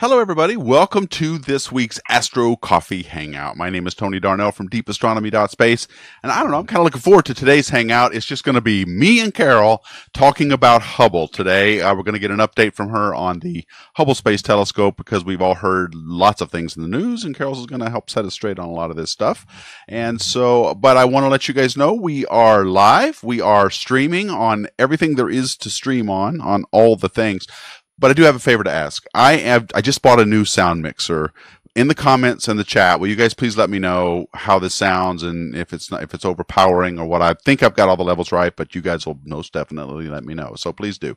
Hello, everybody. Welcome to this week's Astro Coffee Hangout. My name is Tony Darnell from deepastronomy.space. And I don't know, I'm kind of looking forward to today's hangout. It's just going to be me and Carol talking about Hubble today. Uh, we're going to get an update from her on the Hubble Space Telescope because we've all heard lots of things in the news, and Carol's going to help set us straight on a lot of this stuff. And so, but I want to let you guys know we are live. We are streaming on everything there is to stream on, on all the things but I do have a favor to ask. I have I just bought a new sound mixer. In the comments and the chat, will you guys please let me know how this sounds and if it's not if it's overpowering or what? I think I've got all the levels right, but you guys will most definitely let me know. So please do.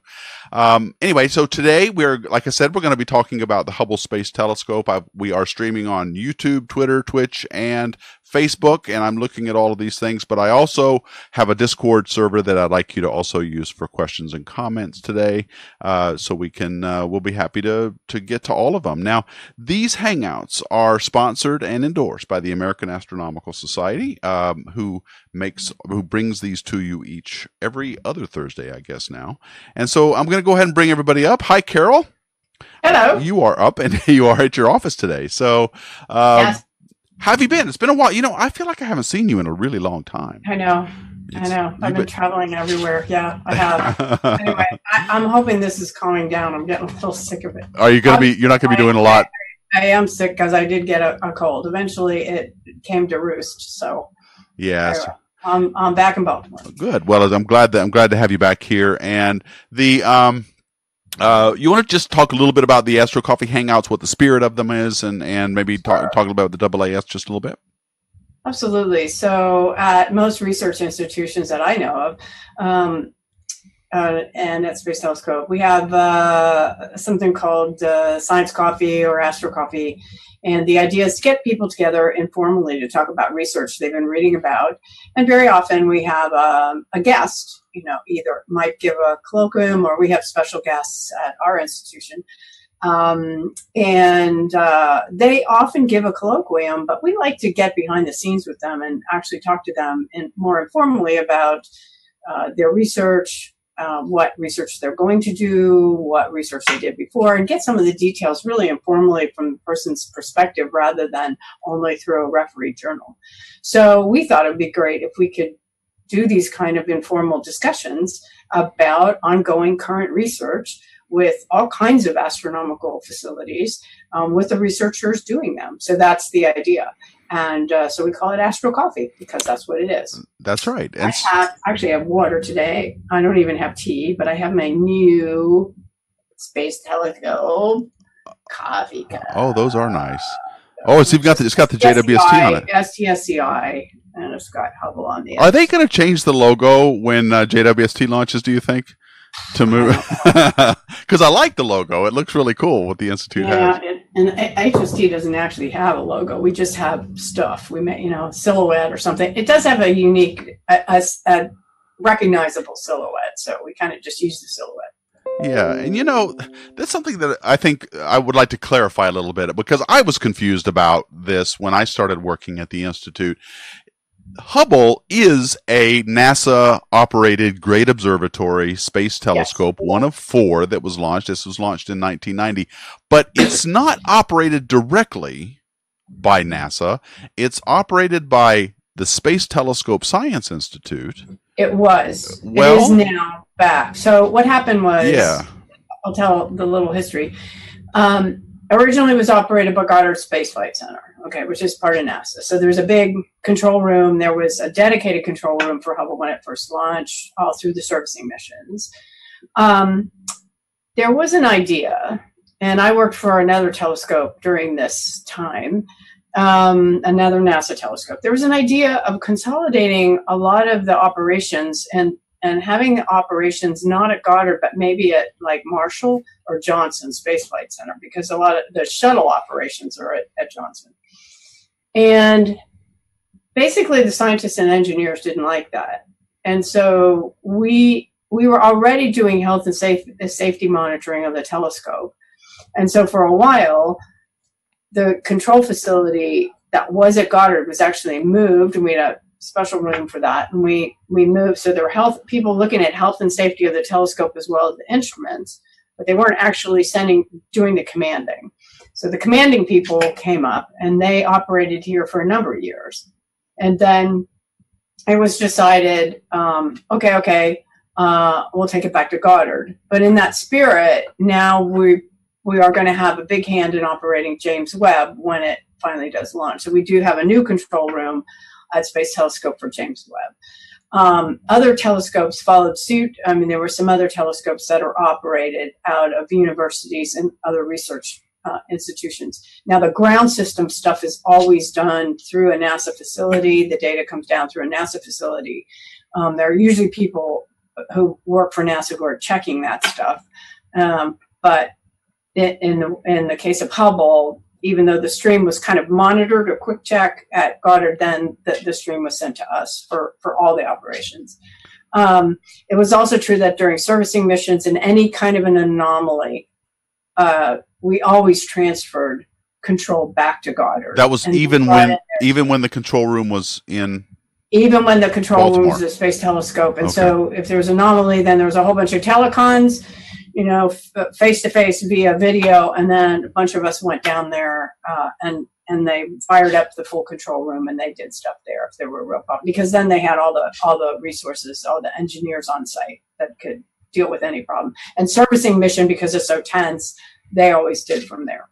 Um, anyway, so today we're like I said, we're going to be talking about the Hubble Space Telescope. I, we are streaming on YouTube, Twitter, Twitch, and Facebook, and I'm looking at all of these things, but I also have a Discord server that I'd like you to also use for questions and comments today. Uh, so we can, uh, we'll be happy to, to get to all of them. Now, these Hangouts are sponsored and endorsed by the American Astronomical Society, um, who makes, who brings these to you each, every other Thursday, I guess now. And so I'm going to go ahead and bring everybody up. Hi, Carol. Hello. You are up and you are at your office today. So, um, yes how have you been? It's been a while. You know, I feel like I haven't seen you in a really long time. I know. It's, I know. I've been, traveling everywhere. Yeah, I have. anyway, I, am hoping this is calming down. I'm getting a little sick of it. Are you going to be? You're not going to be doing a lot. I, I am sick because I did get a, a, cold. Eventually, it came to roost. So. Yes. I'm, I'm back in Baltimore. Good. Well, as I'm glad that I'm glad to have you back here. And the um, uh, you want to just talk a little bit about the Astro Coffee Hangouts, what the spirit of them is, and and maybe talk, talk about the AAS just a little bit. Absolutely. So, at most research institutions that I know of, um, uh, and at Space Telescope, we have uh, something called uh, Science Coffee or Astro Coffee, and the idea is to get people together informally to talk about research they've been reading about. And very often we have um, a guest, you know, either might give a colloquium or we have special guests at our institution. Um, and uh, they often give a colloquium, but we like to get behind the scenes with them and actually talk to them in, more informally about uh, their research, um, what research they're going to do, what research they did before, and get some of the details really informally from the person's perspective rather than only through a referee journal. So we thought it would be great if we could do these kind of informal discussions about ongoing current research with all kinds of astronomical facilities um, with the researchers doing them. So that's the idea and uh, so we call it Astro Coffee because that's what it is. That's right. And I have, actually have water today. I don't even have tea, but I have my new Space Telescope coffee cup. Oh, those are nice. Oh, it's even got the, it's got the JWST on it. STSCI and it's got Hubble on the. Are they going to change the logo when uh, JWST launches? Do you think? To move, because I like the logo. It looks really cool. What the institute yeah, has. It, and HST doesn't actually have a logo. We just have stuff. We may, you know, silhouette or something. It does have a unique, a, a recognizable silhouette. So we kind of just use the silhouette. Yeah, and you know, that's something that I think I would like to clarify a little bit because I was confused about this when I started working at the institute. Hubble is a NASA operated great observatory space telescope, yes. one of four that was launched. This was launched in 1990, but it's not operated directly by NASA. It's operated by the Space Telescope Science Institute. It was. Well, it is now back. So what happened was, yeah, I'll tell the little history. Um, originally was operated by Goddard Space Flight Center, okay, which is part of NASA. So there's a big control room. There was a dedicated control room for Hubble when it first launched, all through the servicing missions. Um, there was an idea, and I worked for another telescope during this time, um, another NASA telescope. There was an idea of consolidating a lot of the operations and and having operations not at Goddard, but maybe at like Marshall or Johnson Space Flight Center, because a lot of the shuttle operations are at, at Johnson. And basically, the scientists and engineers didn't like that, and so we we were already doing health and safe, safety monitoring of the telescope, and so for a while, the control facility that was at Goddard was actually moved, and we had a special room for that. And we, we moved, so there were health people looking at health and safety of the telescope as well as the instruments, but they weren't actually sending, doing the commanding. So the commanding people came up and they operated here for a number of years. And then it was decided, um, okay, okay, uh, we'll take it back to Goddard. But in that spirit, now we we are going to have a big hand in operating James Webb when it finally does launch. So we do have a new control room at Space Telescope for James Webb. Um, other telescopes followed suit. I mean, there were some other telescopes that are operated out of universities and other research uh, institutions. Now, the ground system stuff is always done through a NASA facility. The data comes down through a NASA facility. Um, there are usually people who work for NASA who are checking that stuff. Um, but in the in the case of Hubble, even though the stream was kind of monitored, a quick check at Goddard, then the, the stream was sent to us for for all the operations. Um, it was also true that during servicing missions and any kind of an anomaly, uh, we always transferred control back to Goddard. That was even when even when the control room was in even when the control Baltimore. room was a space telescope. And okay. so if there was an anomaly, then there was a whole bunch of telecons, you know, face to face via video, and then a bunch of us went down there uh, and and they fired up the full control room and they did stuff there if there were real problems because then they had all the all the resources, all the engineers on site that could deal with any problem. And servicing mission because it's so tense, they always did from there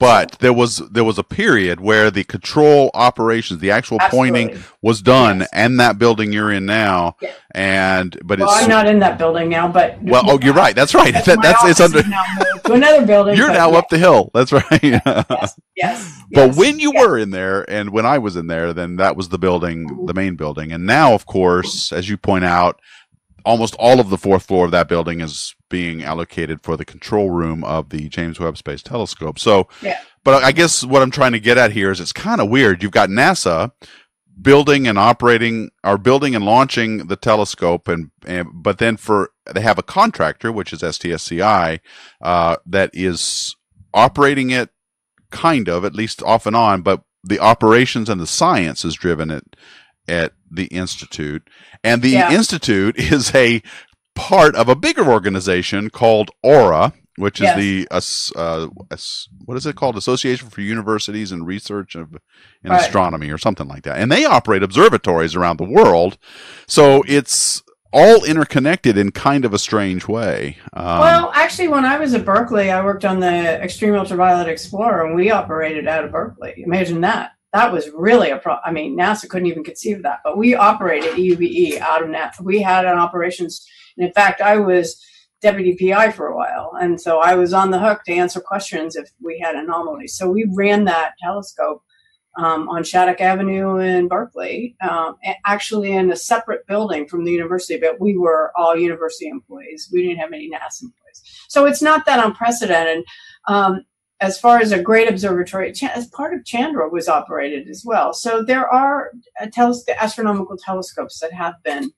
but there was there was a period where the control operations, the actual Absolutely. pointing was done, yes. and that building you're in now. Yeah. And but well, it's I'm not in that building now, but well, oh, you're right. That's right. That's, that, that's it's under to another building. You're now yeah. up the hill. That's right. yes. yes. But yes. when you were in there, and when I was in there, then that was the building, the main building, and now, of course, as you point out, almost all of the fourth floor of that building is being allocated for the control room of the James Webb Space Telescope. So, yeah. but I guess what I'm trying to get at here is it's kind of weird. You've got NASA building and operating or building and launching the telescope and, and but then for they have a contractor which is STSCI uh, that is operating it kind of at least off and on but the operations and the science is driven at at the institute and the yeah. institute is a part of a bigger organization called AURA, which is yes. the uh, uh, what is it called? Association for Universities and Research of, in right. Astronomy, or something like that. And they operate observatories around the world, so it's all interconnected in kind of a strange way. Um, well, actually, when I was at Berkeley, I worked on the Extreme Ultraviolet Explorer, and we operated out of Berkeley. Imagine that. That was really a problem. I mean, NASA couldn't even conceive of that, but we operated EUVE out of NASA. We had an operations and in fact, I was deputy PI for a while. And so I was on the hook to answer questions if we had anomalies. So we ran that telescope um, on Shattuck Avenue in Berkeley, um, actually in a separate building from the university, but we were all university employees. We didn't have any NASA employees. So it's not that unprecedented. Um, as far as a great observatory, as part of Chandra was operated as well. So there are uh, astronomical telescopes that have been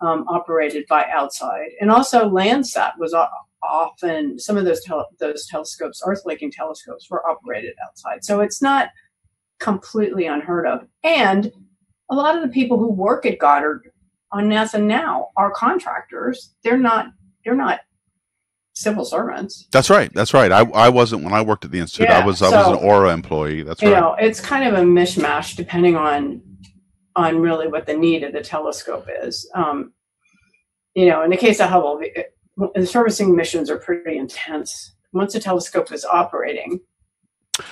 um, operated by outside. And also Landsat was often, some of those, those telescopes, Earth-looking telescopes were operated outside. So it's not completely unheard of. And a lot of the people who work at Goddard on NASA now are contractors. They're not, they're not civil servants. That's right. That's right. I, I wasn't when I worked at the institute. Yeah, I was I was an Aura employee. That's you right. You know, it's kind of a mishmash depending on on really what the need of the telescope is. Um, you know, in the case of Hubble, the servicing missions are pretty intense. Once the telescope is operating,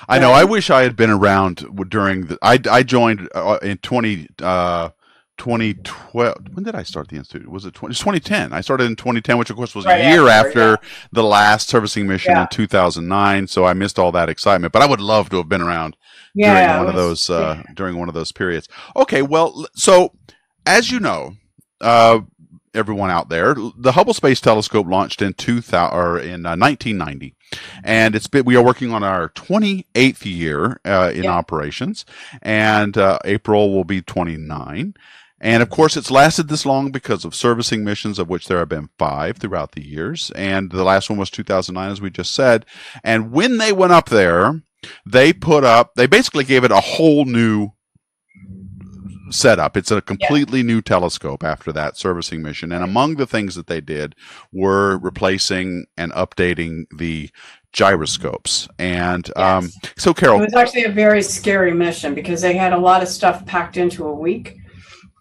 I know. I wish I had been around during the. I, I joined uh, in 20, uh, 2012. When did I start the institute? Was it 20, 2010? I started in 2010, which of course was right a year after, after yeah. the last servicing mission yeah. in 2009. So I missed all that excitement. But I would love to have been around yeah, during one was, of those uh, during one of those periods. Okay, well, so as you know, uh, everyone out there, the Hubble Space Telescope launched in 2000 or in uh, 1990, and it's been we are working on our 28th year uh, in operations, and uh, April will be 29. And of course, it's lasted this long because of servicing missions, of which there have been five throughout the years. And the last one was 2009, as we just said. And when they went up there, they put up, they basically gave it a whole new setup. It's a completely yeah. new telescope after that servicing mission. And among the things that they did were replacing and updating the gyroscopes. And um, Yes. so, It was actually a very scary mission because they had a lot of stuff packed into a week.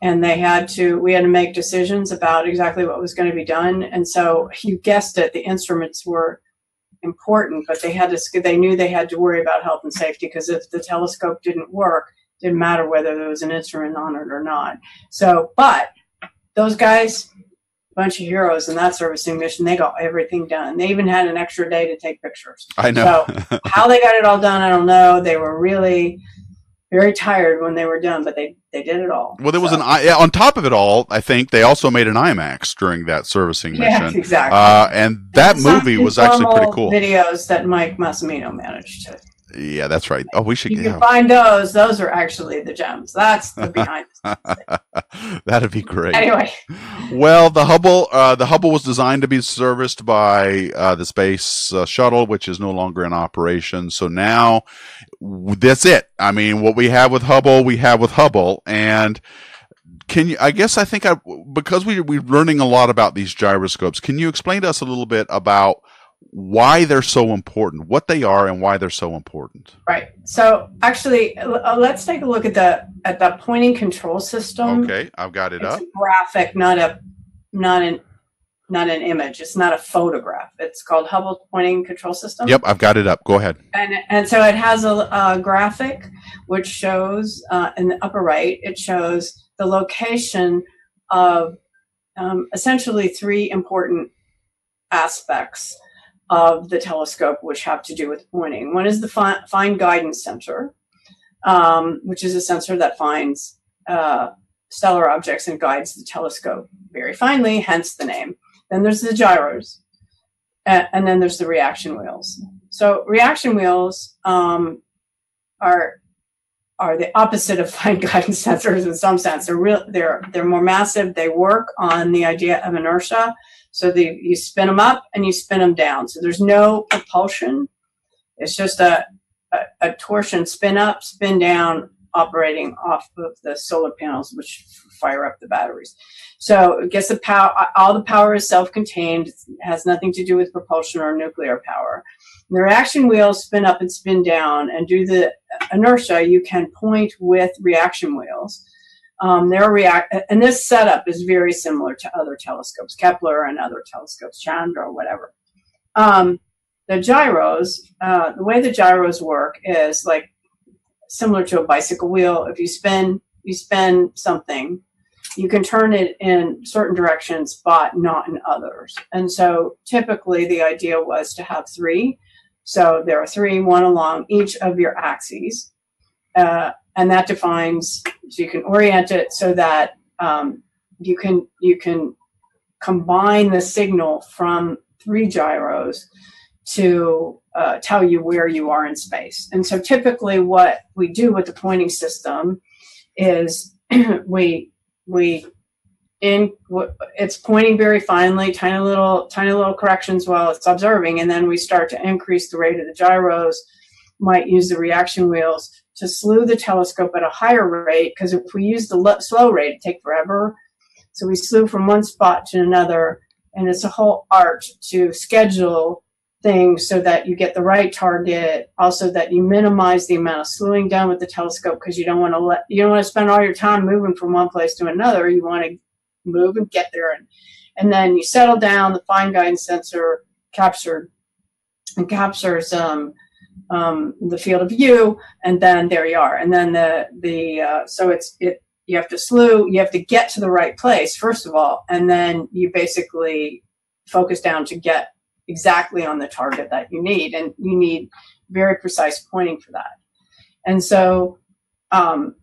And they had to, we had to make decisions about exactly what was going to be done. And so you guessed it, the instruments were important, but they had to, they knew they had to worry about health and safety because if the telescope didn't work, didn't matter whether there was an instrument on it or not. So, but those guys, bunch of heroes in that servicing mission, they got everything done. They even had an extra day to take pictures. I know. so How they got it all done, I don't know. They were really very tired when they were done, but they they did it all. well, there was So, an yeah, on top of it all. I think they also made an IMAX during that servicing yeah, mission. exactly. Uh, and that Some movie was actually pretty cool. Videos that Mike Massimino managed to. Yeah, that's right. Oh, we should. You can Yeah. find those. Those are actually the gems. That's the behind. That'd be great. anyway, Well, the Hubble, uh, the Hubble was designed to be serviced by uh, the space uh, shuttle, which is no longer in operation. So now, that's it. I mean, what we have with Hubble, we have with Hubble, and can you? I guess I think I because we we're learning a lot about these gyroscopes. Can you explain to us a little bit about why they're so important, what they are, and why they're so important? right. So actually, uh, let's take a look at the at the pointing control system. Okay, I've got it it's up. a graphic, not a not an not an image. It's not a photograph. It's called Hubble Pointing Control System. Yep, I've got it up. Go ahead. And and so it has a, a graphic which shows uh, in the upper right. It shows the location of um, essentially three important aspects of the telescope, which have to do with pointing. One is the fi- fine guidance sensor, um, which is a sensor that finds uh, stellar objects and guides the telescope very finely, hence the name. Then there's the gyros, a- and then there's the reaction wheels. So reaction wheels um, are are the opposite of fine guidance sensors in some sense. They're real. They're they're more massive. They work on the idea of inertia. So the you spin them up and you spin them down. So there's no propulsion. It's just a, a, a torsion spin up, spin down, operating off of the solar panels, which fire up the batteries. So it gets the power. All the power is self-contained. It has nothing to do with propulsion or nuclear power. The reaction wheels spin up and spin down, and to the inertia, you can point with reaction wheels. Um, their react, and this setup is very similar to other telescopes, Kepler and other telescopes, Chandra, or whatever. Um, the gyros, uh, the way the gyros work is like similar to a bicycle wheel. If you spin, you spin something, you can turn it in certain directions, but not in others. And so typically the idea was to have three. So there are three, one along each of your axes. Uh, and that defines, so you can orient it so that um, you can you can combine the signal from three gyros to uh, tell you where you are in space. And so typically what we do with the pointing system is we we in it's pointing very finely tiny little tiny little corrections while it's observing and then we start to increase the rate of the gyros might use the reaction wheels to slew the telescope at a higher rate because if we use the lo- slow rate it take forever. So we slew from one spot to another and it's a whole art to schedule things so that you get the right target also that you minimize the amount of slewing done with the telescope because you don't want to let you don't want to spend all your time moving from one place to another. You want to move and get there and and then you settle down the fine guidance sensor captured and captures um, um, the field of view and then there you are. And then the the uh, so it's it you have to slew you have to get to the right place first of all and then you basically focus down to get exactly on the target that you need and you need very precise pointing for that. And so um,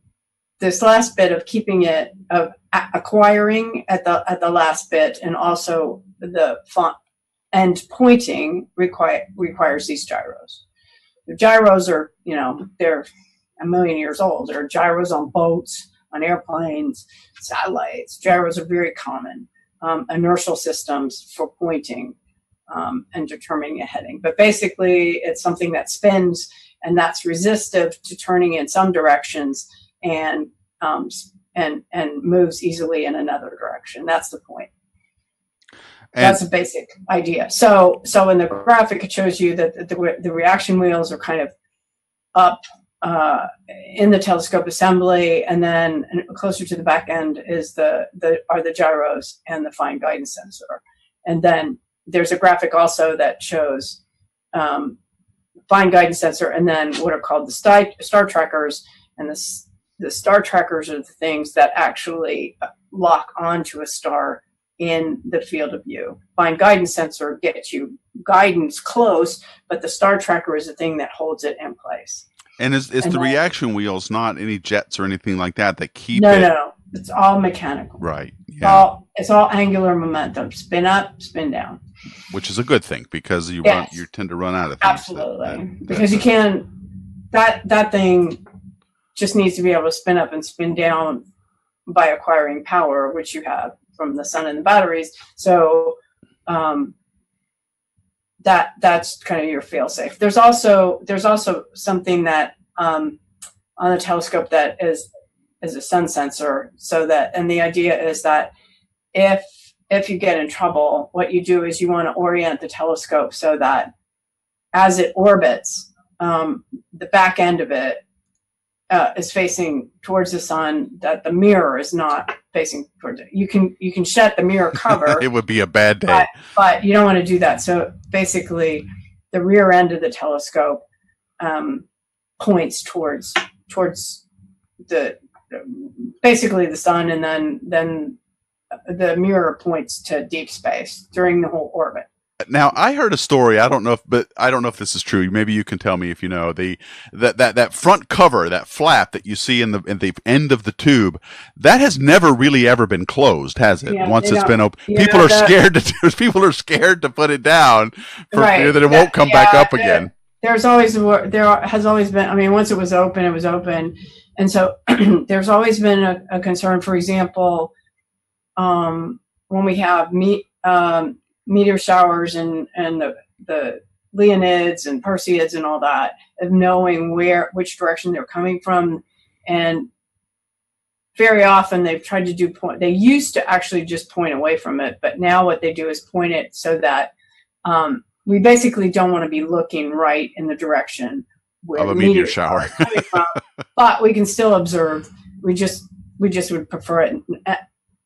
this last bit of keeping it of acquiring at the at the last bit and also the font and pointing require requires these gyros gyros are you know they're a million years old there are gyros on boats on airplanes satellites gyros are very common um, inertial systems for pointing um, and determining a heading. But basically, it's something that spins and that's resistive to turning in some directions and um, and and moves easily in another direction. That's the point. And That's a basic idea. So, so in the graphic, it shows you that the, the reaction wheels are kind of up uh, in the telescope assembly, and then closer to the back end is the the are the gyros and the fine guidance sensor, and then there's a graphic also that shows um, fine guidance sensor, and then what are called the star, star trackers, and the the star trackers are the things that actually lock onto a star in the field of view. Fine guidance sensor gets you guidance close, but the star tracker is the thing that holds it in place. And it's, is And the reaction wheels not any jets or anything like that that keep no, it no, no, it's all mechanical. right? It's Yeah, all it's all angular momentum. Spin up, spin down. which is a good thing because you run you tend to run out of things. that- Absolutely, that- because you can. That that thing just needs to be able to spin up and spin down by acquiring power, which you have from the sun and the batteries. So um, that that's kind of your fail safe. There's also there's also something that um, on the telescope that is is a sun sensor. So that and the idea is that if if you get in trouble, what you do is you want to orient the telescope so that as it orbits, um, the back end of it uh, is facing towards the sun. That the mirror is not facing towards it. You can you can shut the mirror cover, it would be a bad day. Right. but you don't want to do that. So basically, the rear end of the telescope um, points towards towards the basically the sun, and then then the mirror points to deep space during the whole orbit. Now I heard a story. I don't know if, but I don't know if this is true. Maybe you can tell me if you know the that that that front cover, that flap that you see in the in the end of the tube, that has never really ever been closed, has it? Yeah, Once it's been open, people know, are scared to people are scared to put it down for Right. fear that it That- won't come back up again. there's always there has always been i mean once it was open it was open and so there's always been a, a concern for example um, when we have me, um, meteor showers and and the the leonids and perseids and all that of knowing where which direction they're coming from and very often they've tried to do point they used to actually just point away from it but now what they do is point it so that um, we basically don't want to be looking right in the direction where Of a meteor shower. from, but we can still observe. We just we just would prefer it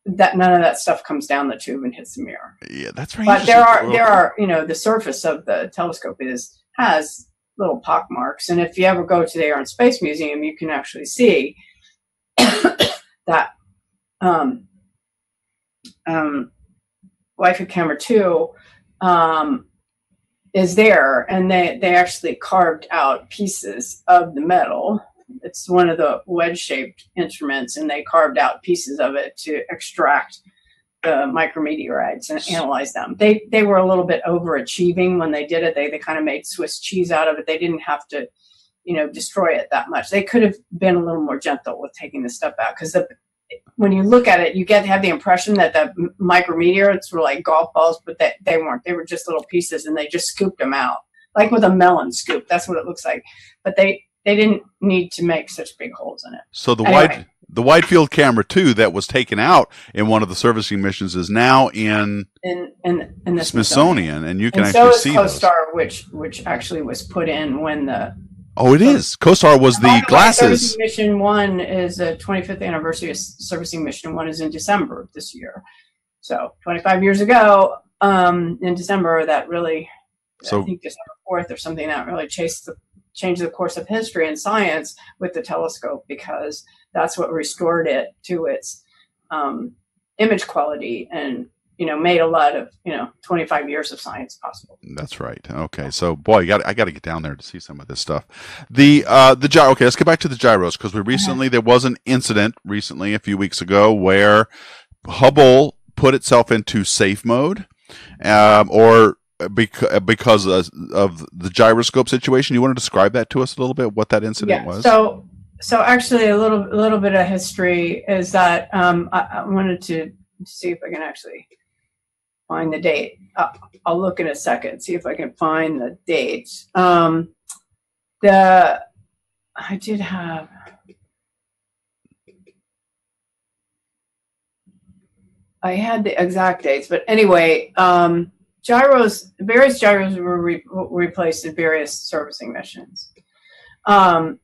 that none of that stuff comes down the tube and hits the mirror. Yeah, that's right. But there are there are you know the surface of the telescope is has little pock marks, and if you ever go to the Air and Space Museum, you can actually see that um, um, Wide Field Camera Two um, is there, and they they actually carved out pieces of the metal. It's one of the wedge shaped instruments, and they carved out pieces of it to extract the micrometeorites and analyze them. They they were a little bit overachieving when they did it. They they kind of made Swiss cheese out of it. They didn't have to, you know, destroy it that much. They could have been a little more gentle with taking the stuff out because the when you look at it, you get have the impression that the micrometeorites were like golf balls, but that they weren't. They were just little pieces, and they just scooped them out, like with a melon scoop. That's what it looks like. But they they didn't need to make such big holes in it. So the Anyway. wide the wide field camera two that was taken out in one of the servicing missions is now in In in in the Smithsonian, and you can and so actually is see those. CoStar, which which actually was put in when the Oh, it is. CoStar was the glasses. Servicing Mission One is the 25th anniversary of Servicing Mission One is in December of this year. So 25 years ago, um, in December, that really, So- I think December 4th or something, that really chased the changed the course of history and science with the telescope because that's what restored it to its um, image quality and you know made a lot of you know 25 years of science possible. That's right. Okay, so boy, you got I got to get down there to see some of this stuff. The uh the gyro. Okay, let's get back to the gyros because we recently there was an incident recently a few weeks ago where Hubble put itself into safe mode, um, or because because of the gyroscope situation. You want to describe that to us a little bit? What that incident was? So, so actually, a little, a little bit of history is that um, I, I wanted to see if I can actually find the date. Uh, I'll look in a second, see if I can find the dates. Um, the I did have. I had the exact dates, but anyway, um, gyros, various gyros were, re- replaced in various servicing missions. Um,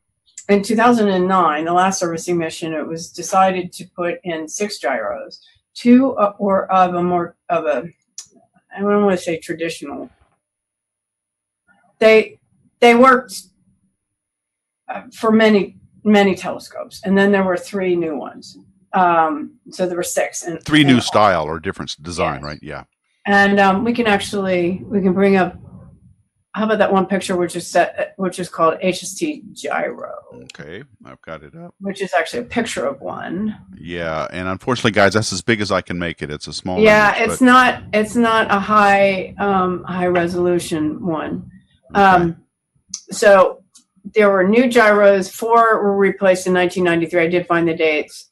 in 2009, the last servicing mission, it was decided to put in six gyros, two or of a more of a, I don't want to say traditional. They they worked uh, for many many telescopes, and then there were three new ones. Um, so there were six, and Three and new style or different design, Yes. right? Yeah. And um, we can actually we can bring up how about that one picture which is set which is called HST gyro Okay, I've got it up. which is actually a picture of one Yeah, and unfortunately, guys, that's as big as I can make it. It's a small. yeah image, it's but- not it's not a high um, high resolution one um, so there were new gyros four were replaced in 1993 I did find the dates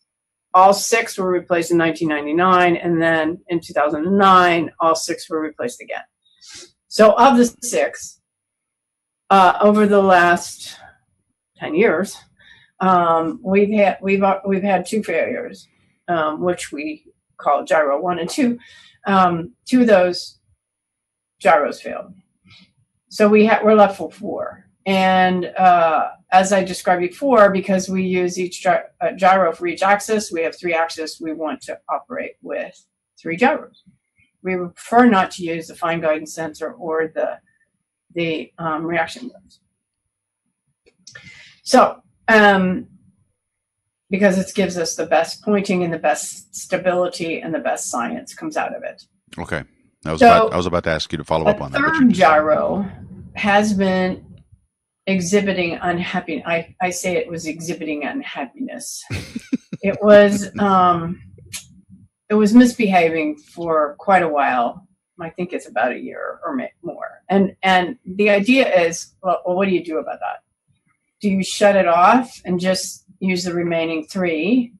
all six were replaced in 1999 and then in 2009 all six were replaced again. So of the six uh, over the last 10 years um, we've had we've we've had two failures um, which we call gyro one and two. Um, two of those gyros failed. So we ha- we're left with four. And uh, as I described before, because we use each gy- uh, gyro for each axis, we have three axes. We want to operate with three gyros. We prefer not to use the fine guidance sensor or the the um, reaction wheels. So, um, because it gives us the best pointing and the best stability and the best science comes out of it. Okay, I was So- about I was about to ask you to follow up on that. third gyro has been exhibiting unhappiness. I, I say it was exhibiting unhappiness. it was um, it was misbehaving for quite a while. I think it's about a year or more. And and the idea is, well, well, what do you do about that? Do you shut it off and just use the remaining three,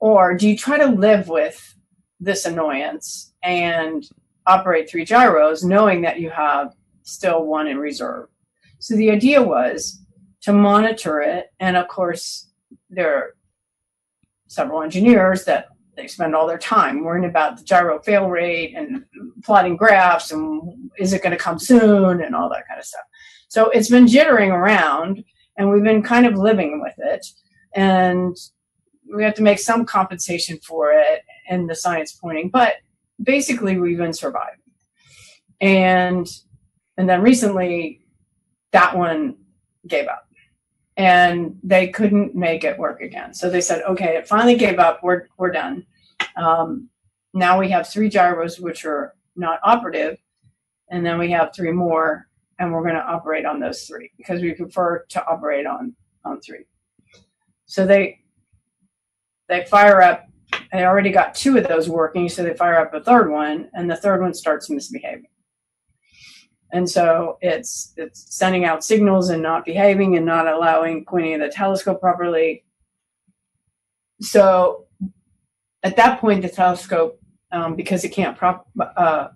or do you try to live with this annoyance and operate three gyros, knowing that you have still one in reserve. So the idea was to monitor it, and of course, there are several engineers that they spend all their time worrying about the gyro fail rate and plotting graphs and is it going to come soon and all that kind of stuff. So it's been jittering around, and we've been kind of living with it, and we have to make some compensation for it and the science pointing, but basically we've been surviving. And and then recently that one gave up. And they couldn't make it work again. So they said, okay, it finally gave up. We're we're done. Um, now we have three gyros which are not operative, and then we have three more, and we're going to operate on those three because we prefer to operate on on three. So they they fire up they already got two of those working, so they fire up a third one, and the third one starts misbehaving. And so it's it's sending out signals and not behaving and not allowing pointing the telescope properly. So at that point, the telescope, um, because it can't prop, uh,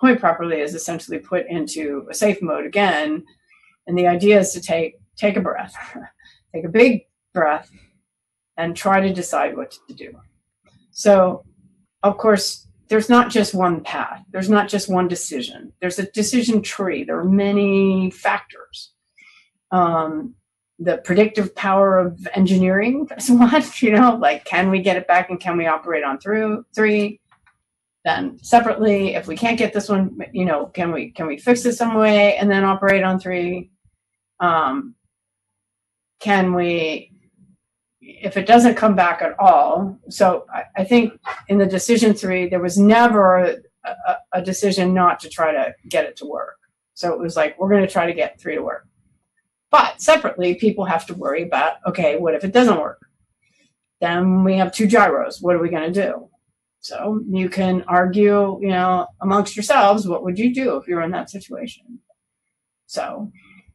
point properly, is essentially put into a safe mode again. And the idea is to take take a breath, take a big breath, and try to decide what to do. So, of course, there's not just one path, there's not just one decision. There's a decision tree, there are many factors. Um, the predictive power of engineering is one, you know, like can we get it back and can we operate on through three? Then separately, if we can't get this one, you know, can we can we fix it some way and then operate on three? Um, can we if it doesn't come back at all. So i, I think in the decision three there was never a, a, a decision not to try to get it to work. So it was like we're going to try to get three to work. But separately people have to worry about okay what if it doesn't work? Then we have two gyros. What are we going to do? So you can argue you know amongst yourselves what would you do if you're in that situation? So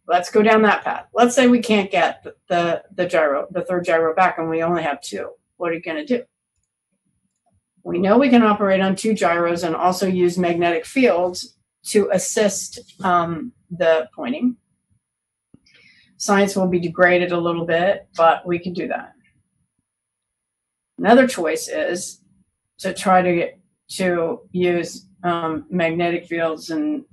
let's go down that path. Let's say we can't get the, the, the gyro, the third gyro back, and we only have two. What are you going to do? We know we can operate on two gyros and also use magnetic fields to assist um, the pointing. Science will be degraded a little bit, but we can do that. Another choice is to try to get to use um, magnetic fields and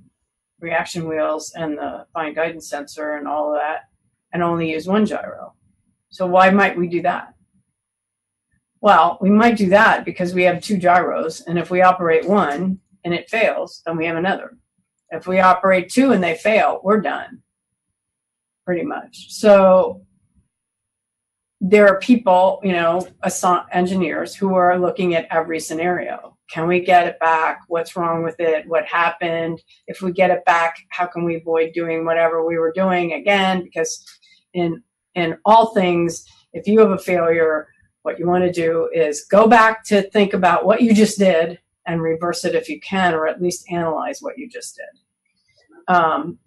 reaction wheels and the fine guidance sensor and all of that and only use one gyro. So why might we do that? Well, we might do that because we have two gyros, and if we operate one and it fails, then we have another. If we operate two and they fail, we're done, pretty much. So there are people, you know, engineers who are looking at every scenario. Can we get it back? What's wrong with it? What happened? If we get it back, how can we avoid doing whatever we were doing again? Because in in all things, if you have a failure, what you want to do is go back to think about what you just did and reverse it if you can, or at least analyze what you just did um,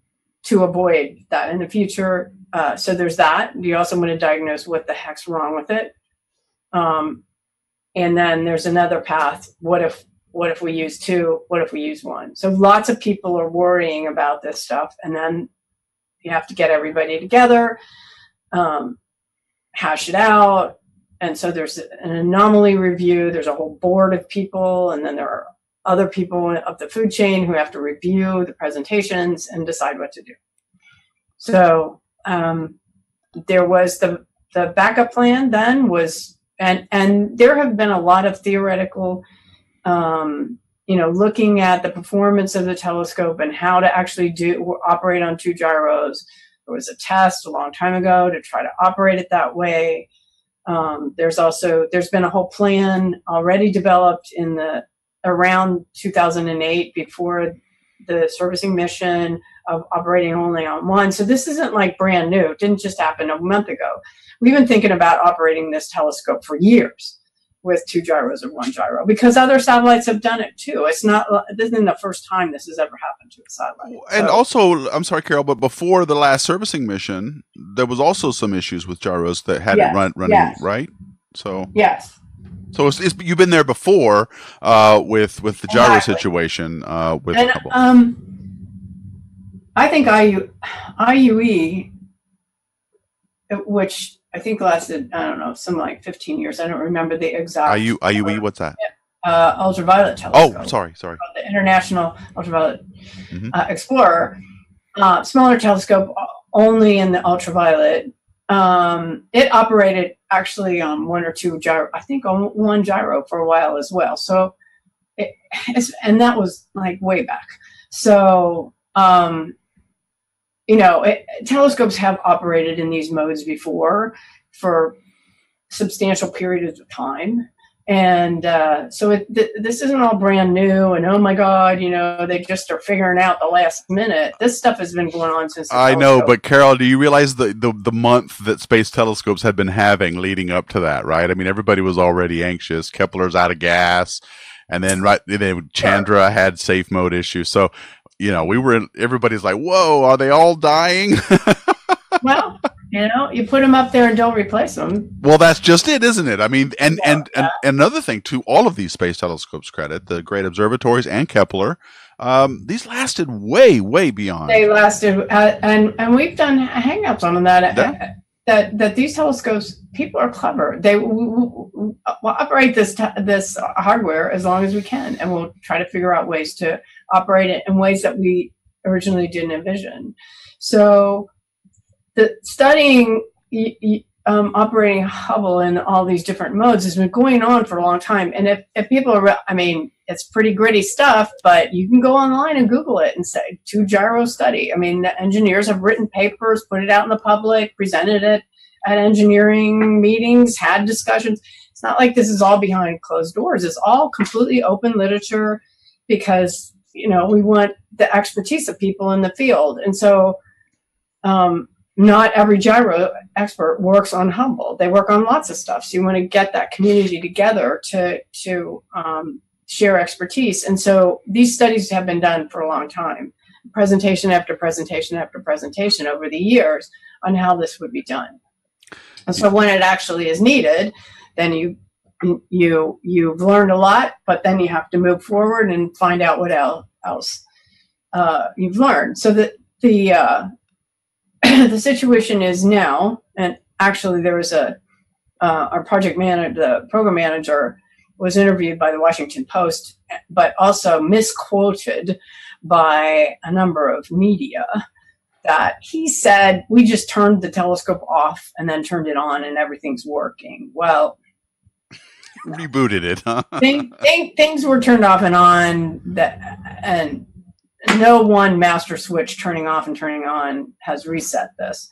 to avoid that in the future. Uh, so there's that. You also want to diagnose what the heck's wrong with it. Um, and then there's another path. What if what if we use two? What if we use one? So lots of people are worrying about this stuff, and then you have to get everybody together, um, hash it out. And so there's an anomaly review. There's a whole board of people, and then there are other people up the food chain who have to review the presentations and decide what to do. So um, there was the the backup plan then was and and there have been a lot of theoretical um, you know looking at the performance of the telescope and how to actually do operate on two gyros. There was a test a long time ago to try to operate it that way. Um, there's also there's been a whole plan already developed in the around 2008 before the servicing mission of operating only on one. So this isn't like brand new. It didn't just happen a month ago. We've been thinking about operating this telescope for years with two gyros or one gyro because other satellites have done it too. It's not this isn't the first time this has ever happened to a satellite. And so, also, I'm sorry, Carol, but before the last servicing mission, there was also some issues with gyros that hadn't yes, run running yes. right. So yes, so it's, it's, you've been there before uh, with with the gyro exactly. situation uh, with and, um, I think IU, IUE, which I think lasted, I don't know, some like 15 years. I don't remember the exact. IU, IUE, what's that? Uh, ultraviolet telescope. Oh, sorry, sorry. The International Ultraviolet mm-hmm. uh, Explorer. Uh, smaller telescope, only in the ultraviolet. Um, it operated actually on one or two gyro, I think on one gyro for a while as well. So, it, and that was like way back. So, um, you know, it, telescopes have operated in these modes before for substantial periods of time. And uh, so it, th- this isn't all brand new. And oh my God, you know, they just are figuring out the last minute. This stuff has been going on since. I know, but Carol, do you realize the, the the month that space telescopes had been having leading up to that? Right? I mean, everybody was already anxious. Kepler's out of gas, and then right, then Chandra had safe mode issues. So you know, we were everybody's like, "Whoa, are they all dying?" well, you know, you put them up there and don't replace them. Well, that's just it, isn't it? I mean, and yeah, and, and, another thing to all of these space telescopes credit, the great observatories and Kepler, um, these lasted way, way beyond. They lasted, uh, and and we've done hangouts on that. that that that these telescopes people are clever they will operate this this hardware as long as we can and we'll try to figure out ways to operate it in ways that we originally didn't envision so the studying um, operating Hubble in all these different modes has been going on for a long time. And if, if people are, I mean, it's pretty gritty stuff, but you can go online and Google it and say two gyro study. I mean, the engineers have written papers, put it out in the public, presented it at engineering meetings, had discussions. It's not like this is all behind closed doors. It's all completely open literature because, you know, we want the expertise of people in the field. And so, um, not every gyro expert works on Hubble. They work on lots of stuff. So you want to get that community together to to um, share expertise. And so these studies have been done for a long time, presentation after presentation after presentation over the years on how this would be done. And so when it actually is needed, then you you you've learned a lot, but then you have to move forward and find out what else uh, you've learned. So that the uh, the situation is now, and actually there was a uh, our project manager, the program manager, was interviewed by the Washington Post, but also misquoted by a number of media that he said we just turned the telescope off and then turned it on and everything's working. Well, rebooted it, huh? thing, thing, things were turned off and on that and no one master switch turning off and turning on has reset this.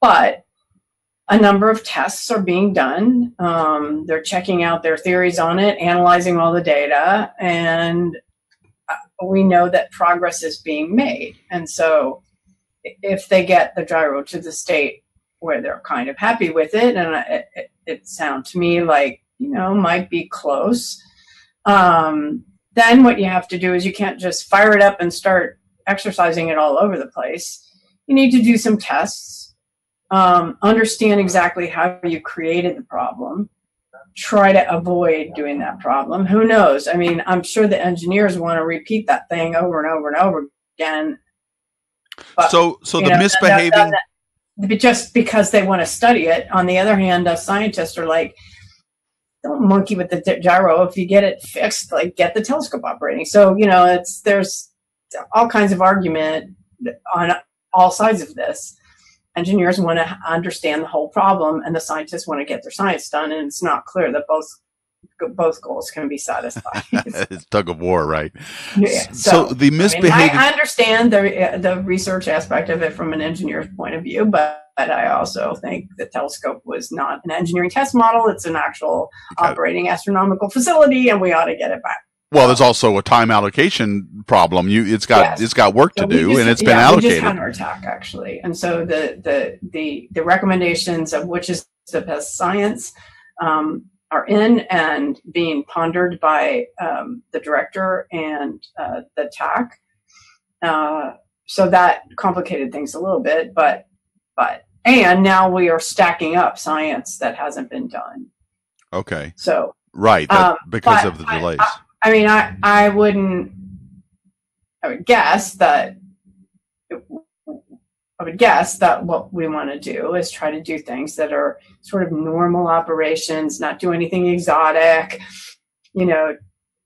But a number of tests are being done. Um, they're checking out their theories on it, analyzing all the data, and uh, we know that progress is being made. And so, if they get the gyro to the state where they're kind of happy with it, and it, it, it sounds to me like you know might be close, um, then what you have to do is you can't just fire it up and start exercising it all over the place. You need to do some tests um, understand exactly how you created the problem, try to avoid doing that problem. Who knows? I mean, I'm sure the engineers want to repeat that thing over and over and over again. But, so, so the know, misbehaving. That, that, that, just because they want to study it. On the other hand, uh, scientists are like, don't monkey with the gyro. If you get it fixed, like get the telescope operating. So you know, it's there's all kinds of argument on all sides of this engineers want to understand the whole problem and the scientists want to get their science done and it's not clear that both both goals can be satisfied. it's tug of war, right? Yeah. So, so the misbehavior. I, mean, I, understand the the research aspect of it from an engineer's point of view, but, but I also think the telescope was not an engineering test model. It's an actual operating astronomical facility, and we ought to get it back. Well, there's also a time allocation problem. You, it's got yes. it's got work to so do, just, and it's yeah, been allocated. We just counterattack actually, and so the the the the recommendations of which is the best science um, are in and being pondered by um, the director and uh, the TAC. Uh, so that complicated things a little bit, but but and now we are stacking up science that hasn't been done. Okay. So right that, um, because of the delays. I, I, I mean, I I wouldn't. I would guess that. I would guess that what we want to do is try to do things that are sort of normal operations, not do anything exotic. You know,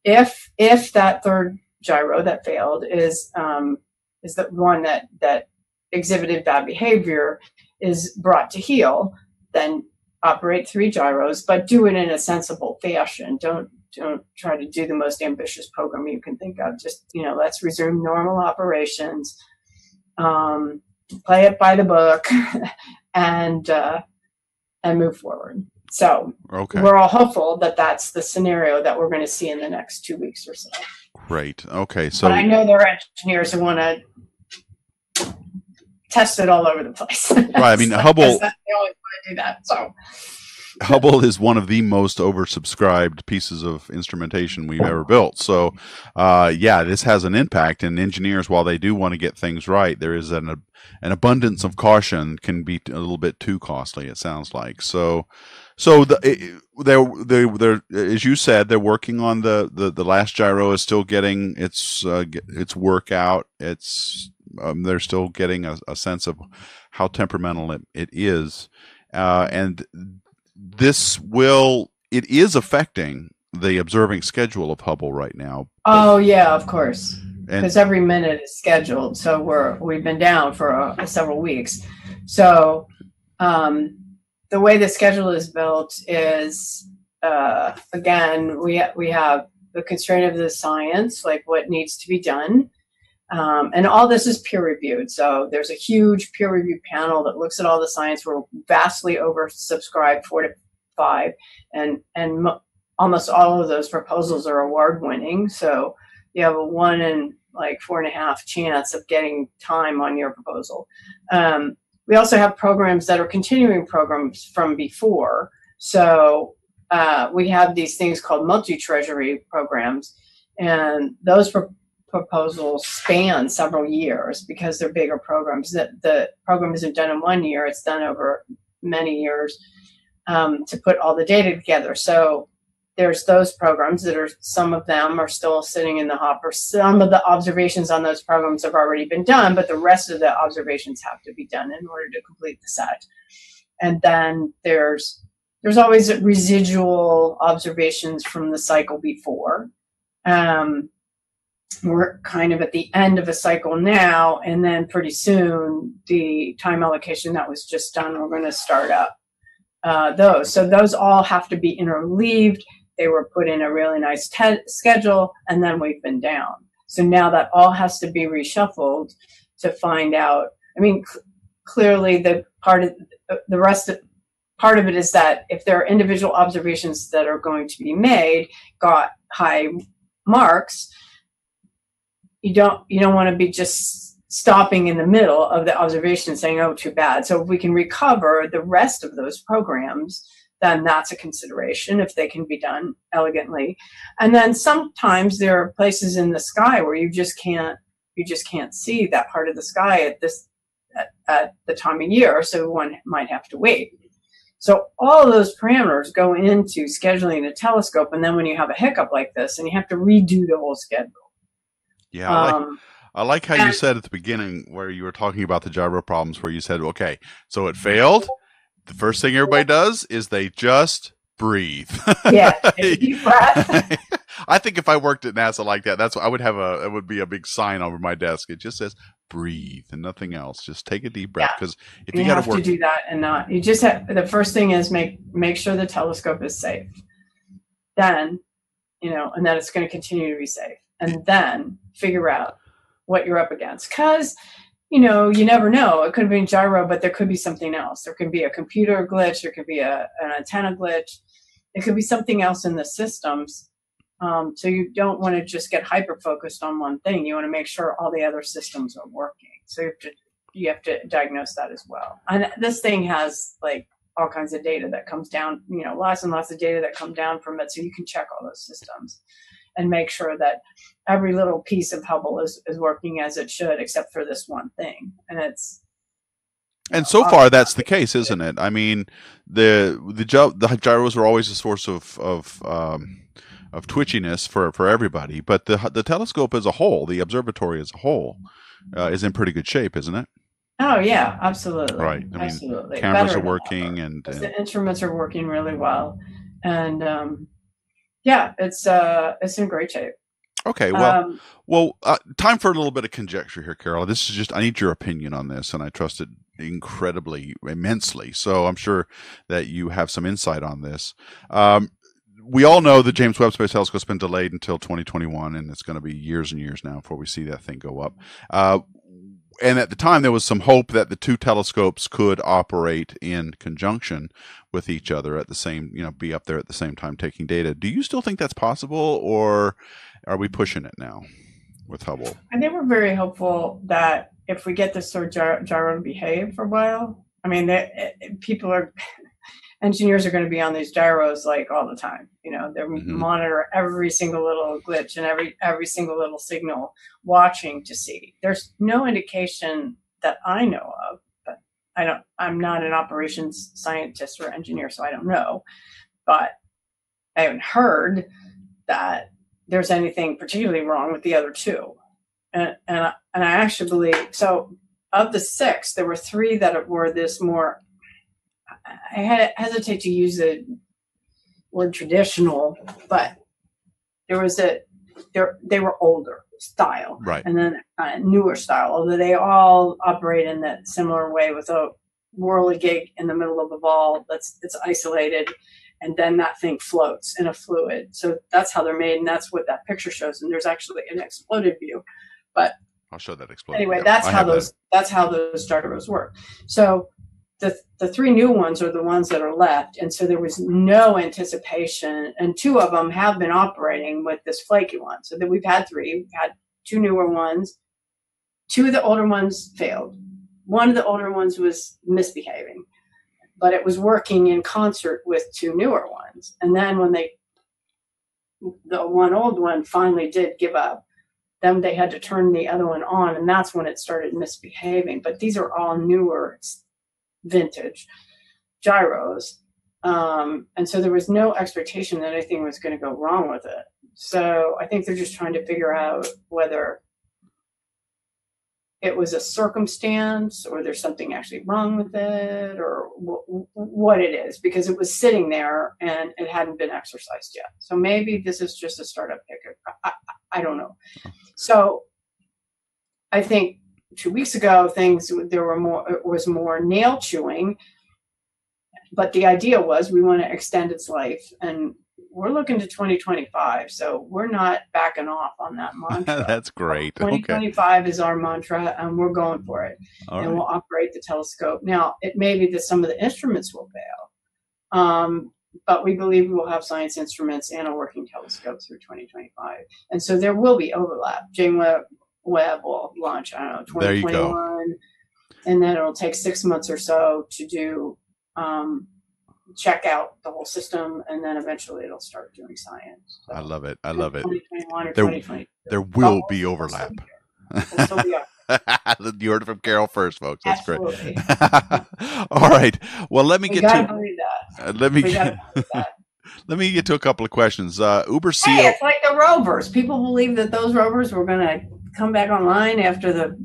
if if that third gyro that failed is um, is the one that that exhibited bad behavior is brought to heel, then operate three gyros, but do it in a sensible fashion. Don't don't try to do the most ambitious program you can think of. Just you know, let's resume normal operations, um, play it by the book, and uh, and move forward. So okay. we're all hopeful that that's the scenario that we're going to see in the next two weeks or so. Great. Okay. So but I know there are engineers who want to test it all over the place. Right. I mean, Hubble. always want to do that. So Hubble is one of the most oversubscribed pieces of instrumentation we've ever built. So, uh, yeah, this has an impact. And engineers, while they do want to get things right, there is an an abundance of caution can be a little bit too costly. It sounds like so. So the they're they they're as you said they're working on the the, the last gyro is still getting its uh, its work out. It's um, they're still getting a, a sense of how temperamental it, it is. Uh, and this will it is affecting the observing schedule of Hubble right now. Oh yeah, of course. Because every minute is scheduled, so we're we've been down for uh, several weeks. So um, the way the schedule is built is uh, again we we have the constraint of the science, like what needs to be done. Um, and all this is peer reviewed. So there's a huge peer review panel that looks at all the science. We're vastly oversubscribed, four to five, and and mo- almost all of those proposals are award winning. So you have a one in like four and a half chance of getting time on your proposal. Um, we also have programs that are continuing programs from before. So uh, we have these things called multi treasury programs, and those pro- proposals span several years because they're bigger programs. That the program isn't done in one year; it's done over many years um, to put all the data together. So there's those programs that are some of them are still sitting in the hopper. Some of the observations on those programs have already been done, but the rest of the observations have to be done in order to complete the set. And then there's there's always residual observations from the cycle before. Um, we're kind of at the end of a cycle now, and then pretty soon the time allocation that was just done, we're going to start up uh, those. So those all have to be interleaved. They were put in a really nice te- schedule, and then we've been down. So now that all has to be reshuffled to find out. I mean, cl- clearly the part of the rest of part of it is that if there are individual observations that are going to be made got high marks you don't you don't want to be just stopping in the middle of the observation saying oh too bad. So if we can recover the rest of those programs then that's a consideration if they can be done elegantly. And then sometimes there are places in the sky where you just can't you just can't see that part of the sky at this at, at the time of year so one might have to wait. So all those parameters go into scheduling a telescope, and then when you have a hiccup like this, and you have to redo the whole schedule. Yeah, I like, um, I like how and, you said at the beginning where you were talking about the gyro problems, where you said, "Okay, so it failed." The first thing everybody does is they just breathe. Yeah, deep breath. I think if I worked at NASA like that, that's what I would have a it would be a big sign over my desk. It just says breathe and nothing else. Just take a deep breath because yeah. if you, you have work- to do that and not you just have the first thing is make make sure the telescope is safe. Then, you know, and then it's going to continue to be safe. And then figure out what you're up against. Cause you know, you never know. It could have been gyro, but there could be something else. There could be a computer glitch. There could be a, an antenna glitch. It could be something else in the systems um, so you don't want to just get hyper focused on one thing. You want to make sure all the other systems are working. So you have to you have to diagnose that as well. And this thing has like all kinds of data that comes down, you know, lots and lots of data that come down from it. So you can check all those systems and make sure that every little piece of Hubble is, is working as it should, except for this one thing. And it's and so far, that's the case, isn't it? I mean, the the, the gyros are always a source of of um, of twitchiness for for everybody. But the the telescope as a whole, the observatory as a whole, uh, is in pretty good shape, isn't it? Oh yeah, absolutely. Right. I mean, absolutely. Cameras Better are working, and, and, the instruments are working really well, and um, yeah, it's uh, it's in great shape. Okay, well, um, well, uh, time for a little bit of conjecture here, Carol. This is just I need your opinion on this, and I trust it incredibly immensely. So I'm sure that you have some insight on this. Um, we all know the James Webb Space Telescope's been delayed until 2021, and it's going to be years and years now before we see that thing go up. Uh, and at the time, there was some hope that the two telescopes could operate in conjunction with each other at the same, you know, be up there at the same time taking data. Do you still think that's possible, or are we pushing it now with Hubble? I think we're very hopeful that if we get this sort of gyro to behave for a while, I mean, they, people are engineers are going to be on these gyros like all the time. You know, they mm-hmm. monitor every single little glitch and every every single little signal, watching to see. There's no indication that I know of, but I don't. I'm not an operations scientist or engineer, so I don't know. But I haven't heard that there's anything particularly wrong with the other two. And and I, and I actually believe so. Of the six, there were three that were this more I hesitate to use the word traditional, but there was a there they were older style, right, and then a newer style. Although they all operate in that similar way with a whirligig in the middle of the ball that's it's isolated, and then that thing floats in a fluid. So that's how they're made, and that's what that picture shows. And there's actually an exploded view, but I'll show that exploded. Anyway, that's how those that. that's how those gyros work. So the, the three new ones are the ones that are left. And so there was no anticipation. And two of them have been operating with this flaky one. So that we've had three, we've had two newer ones. Two of the older ones failed. One of the older ones was misbehaving, but it was working in concert with two newer ones. And then when they, the one old one finally did give up, then they had to turn the other one on. And that's when it started misbehaving. But these are all newer vintage gyros. Um, and so there was no expectation that anything was going to go wrong with it. So I think they're just trying to figure out whether it was a circumstance or there's something actually wrong with it or w- what it is because it was sitting there and it hadn't been exercised yet. So maybe this is just a startup hiccup. I, I, I don't know. So I think two weeks ago things there were more was more nail chewing but the idea was we want to extend its life and we're looking to 2025 so we're not backing off on that mantra. That's great. 2025 okay. is our mantra and we're going for it. All and right. we'll operate the telescope. Now it may be that some of the instruments will fail um, but we believe we will have science instruments and a working telescope through 2025 and so there will be overlap. James Webb web will launch i don't know 2021 and then it'll take six months or so to do um, check out the whole system, and then eventually it'll start doing science. So I love it. I love it. There, there will be overlap. you heard it from Carol first, folks. That's Absolutely. great. All right. Well, let me we get to. Uh, let me get, let me get to a couple of questions. Uh, Uber CEO. Hey, it's like the rovers. People believe that those rovers were going to come back online after the,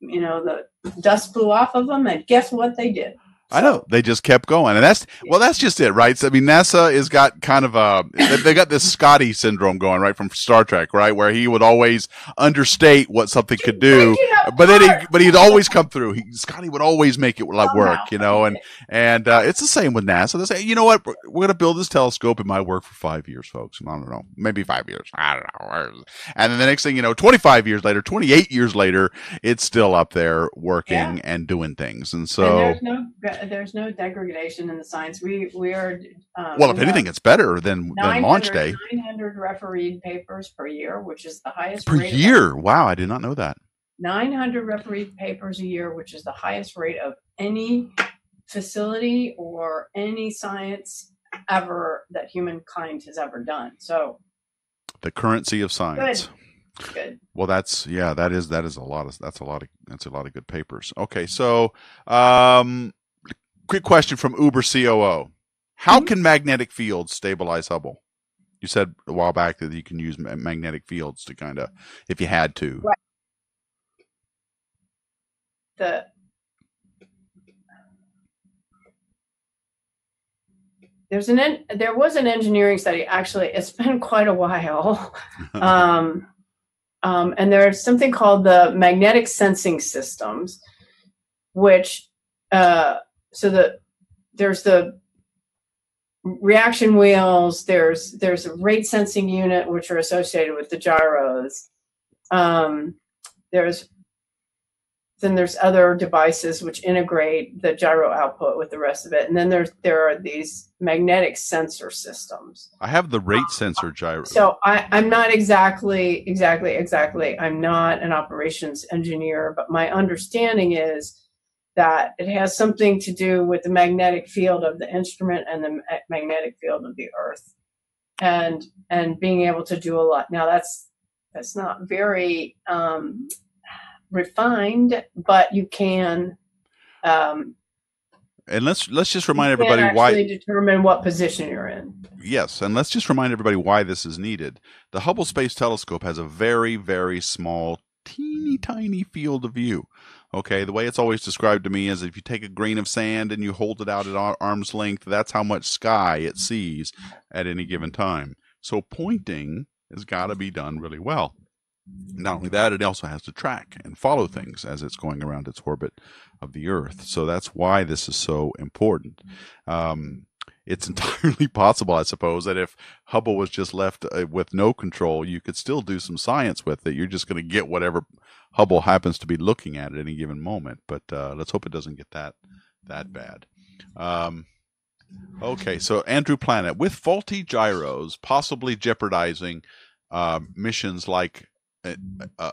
you know, the dust blew off of them, and guess what they did? I know they just kept going, and that's well, that's just it, right? So, I mean, NASA is got kind of a they got this Scotty syndrome going, right, from Star Trek, right, where he would always understate what something could do, but then he but he'd always come through. He, Scotty would always make it like work, you know, and and uh, it's the same with NASA. They say, you know what, we're, we're going to build this telescope. It might work for five years, folks. I don't know, maybe five years. I don't know. And then the next thing you know, twenty five years later, twenty eight years later, it's still up there working yeah. and doing things, and so. And there's no there's no degradation in the science. We we are um, well. If we anything, it's better than than launch day. Nine hundred refereed papers per year, which is the highest per year. Wow, I did not know that. Nine hundred refereed papers a year, which is the highest rate of any facility or any science ever that humankind has ever done. So, the currency of science. Good. Good. Well, that's yeah, that is that is a lot of that's a lot of that's a lot of good papers. Okay, so um, quick question from Uber COO: How mm-hmm. can magnetic fields stabilize Hubble? You said a while back that you can use magnetic fields to kind of, if you had to. Right. The there's an there was an engineering study actually it's been quite a while um, um, and there's something called the magnetic sensing systems, which uh, so the there's the reaction wheels. There's there's a rate sensing unit which are associated with the gyros. Um, there's then there's other devices which integrate the gyro output with the rest of it. And then there's there are these magnetic sensor systems. I have the rate sensor gyro. So I, I'm not exactly, exactly, exactly. I'm not an operations engineer, but my understanding is that it has something to do with the magnetic field of the instrument and the magnetic field of the earth and and being able to do a lot now that's that's not very um, refined, but you can. Um, and let's let's just remind everybody why determine what position you're in. Yes, and let's just remind everybody why this is needed. The Hubble Space Telescope has a very very small, teeny tiny field of view. Okay, the way it's always described to me is if you take a grain of sand and you hold it out at arm's length, that's how much sky it sees at any given time. So pointing has got to be done really well. Not only that, it also has to track and follow things as it's going around its orbit of the Earth. So that's why this is so important. Um, it's entirely possible, I suppose, that if Hubble was just left uh, with no control, you could still do some science with it. You're just going to get whatever Hubble happens to be looking at at any given moment. But uh, let's hope it doesn't get that that bad. Um, okay, so Andrew Planet with faulty gyros, possibly jeopardizing uh, missions like uh, uh,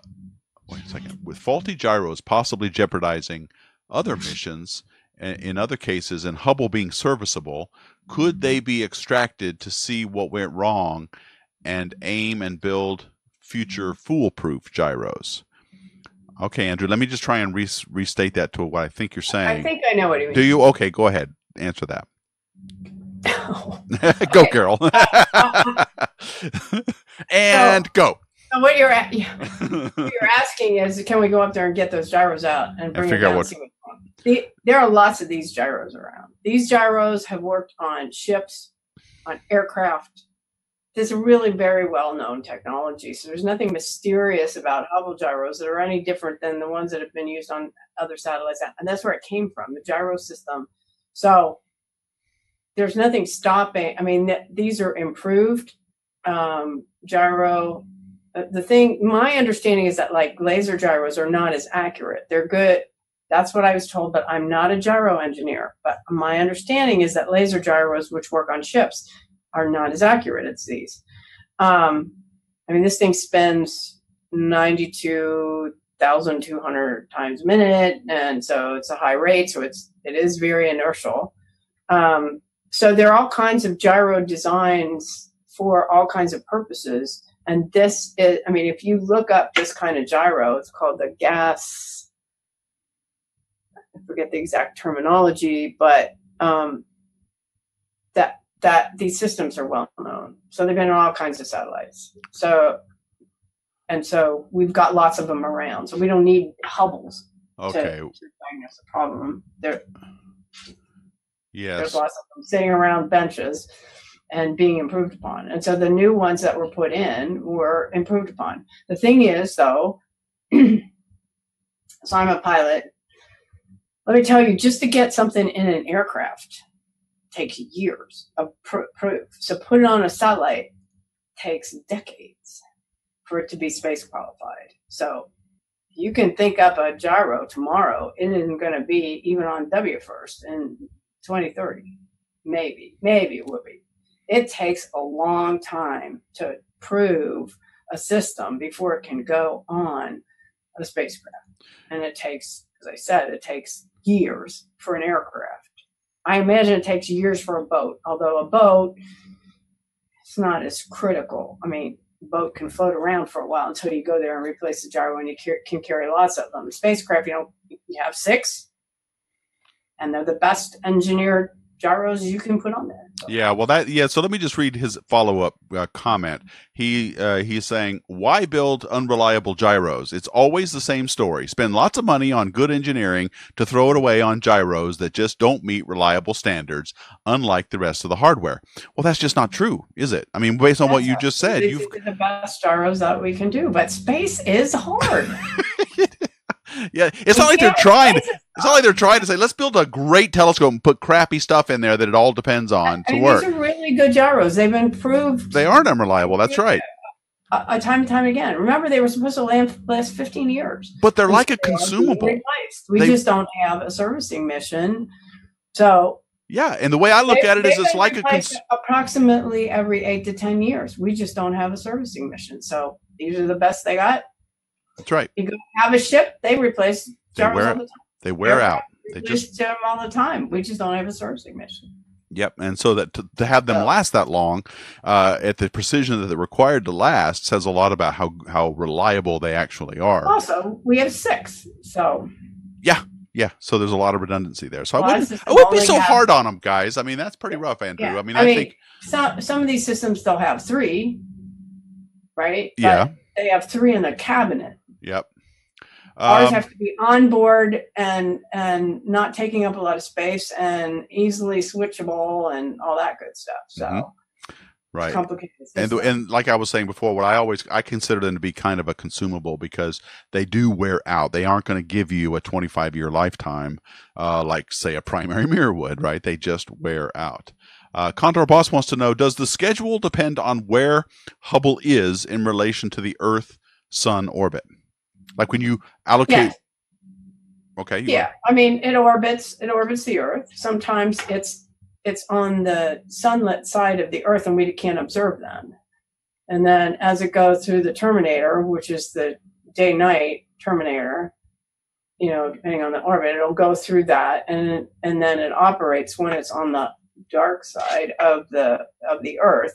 wait a second, with faulty gyros possibly jeopardizing other missions. In other cases, and Hubble being serviceable, could they be extracted to see what went wrong and aim and build future foolproof gyros? Okay, Andrew, let me just try and re- restate that to what I think you're saying. I think I know what you mean. Do you? Okay, go ahead. Answer that. go, Carol. and so, go. So what you're at, what you're asking is, can we go up there and get those gyros out and bring figure it out down? what- what's wrong? The, there are lots of these gyros around. These gyros have worked on ships, on aircraft. This is really very well known technology. So there's nothing mysterious about Hubble gyros that are any different than the ones that have been used on other satellites. And that's where it came from, the gyro system. So there's nothing stopping. I mean, th- these are improved um, gyro. uh, The thing, my understanding is that like laser gyros are not as accurate. They're good. That's what I was told, but I'm not a gyro engineer. But my understanding is that laser gyros, which work on ships, are not as accurate as these. Um, I mean, this thing spins 92,200 times a minute, and so it's a high rate, so it's it is very inertial. Um, so there are all kinds of gyro designs for all kinds of purposes, and this is, I mean, if you look up this kind of gyro, it's called the gas. Forget the exact terminology, but um, that that these systems are well known. So they've been on all kinds of satellites. So and so we've got lots of them around. So we don't need Hubbles Okay. to, to diagnose the problem. There, Yes. there's lots of them sitting around benches and being improved upon. And so the new ones that were put in were improved upon. The thing is, though, so I'm a pilot. Let me tell you, just to get something in an aircraft takes years of pr- proof. So put it on a satellite takes decades for it to be space qualified. So you can think up a gyro tomorrow. It isn't going to be even on WFIRST in 2030. Maybe, maybe it will be. It takes a long time to prove a system before it can go on a spacecraft. And it takes, as I said, it takes years for an aircraft. I imagine it takes years for a boat, although a boat it's not as critical. I mean, boat can float around for a while until you go there and replace the gyro, and you can carry lots of them. Spacecraft, you know, you have six, and they're the best engineered gyros you can put on there. So- Yeah, well, that yeah. So let me just read his follow-up uh, comment. He uh, he's saying, "Why build unreliable gyros? It's always the same story. Spend lots of money on good engineering to throw it away on gyros that just don't meet reliable standards, unlike the rest of the hardware." Well, that's just not true, is it? I mean, based on what you just said, you've the best gyros that we can do, but space is hard. yeah. It's not like they're trying. It's not like they're trying to say, "Let's build a great telescope and put crappy stuff in there that it all depends on I to mean, work." These are really good gyros. They've been proved They aren't unreliable. That's right. uh, uh, time and time again. Remember, they were supposed to last, last 15 years. But they're like a They consumable. We They- just don't have a servicing mission. So Yeah, and the way I look they- at it is, it's like a cons- approximately every eight to 10 years. We just don't have a servicing mission. So these are the best they got. That's right. You go have a ship, they replace They wear all the time. They wear out. They just them all the time. We just don't have a servicing mission. yep. And so that to, to have them So- last that long, uh, at the precision that they're required to last, says a lot about how how reliable they actually are. Also, we have six. So Yeah. Yeah. So there's a lot of redundancy there. So I Well, I wouldn't I wouldn't be so have- hard on them, guys. I mean, that's pretty rough, Andrew. Yeah. I mean, I I, mean, think some some of these systems still have three, right? But yeah. They have three in the cabinet. Yep. Ours Um, have to be on board and and not taking up a lot of space and easily switchable and all that good stuff. So Mhm. right. complicated. and system. and like I was saying before, what I always I consider them to be kind of a consumable because they do wear out. They aren't going to give you a 25 year lifetime, uh, like say a primary mirror would, right? They just wear out. Uh, Contour Boss wants to know: Does the schedule depend on where Hubble is in relation to the Earth Sun orbit? Like when you allocate. Yes. Okay. you- yeah, I mean it orbits it orbits the Earth. Sometimes it's it's on the sunlit side of the Earth and we can't observe them. And then as it goes through the terminator, which is the day night terminator, you know, depending on the orbit, it'll go through that and and then it operates when it's on the dark side of the of the Earth.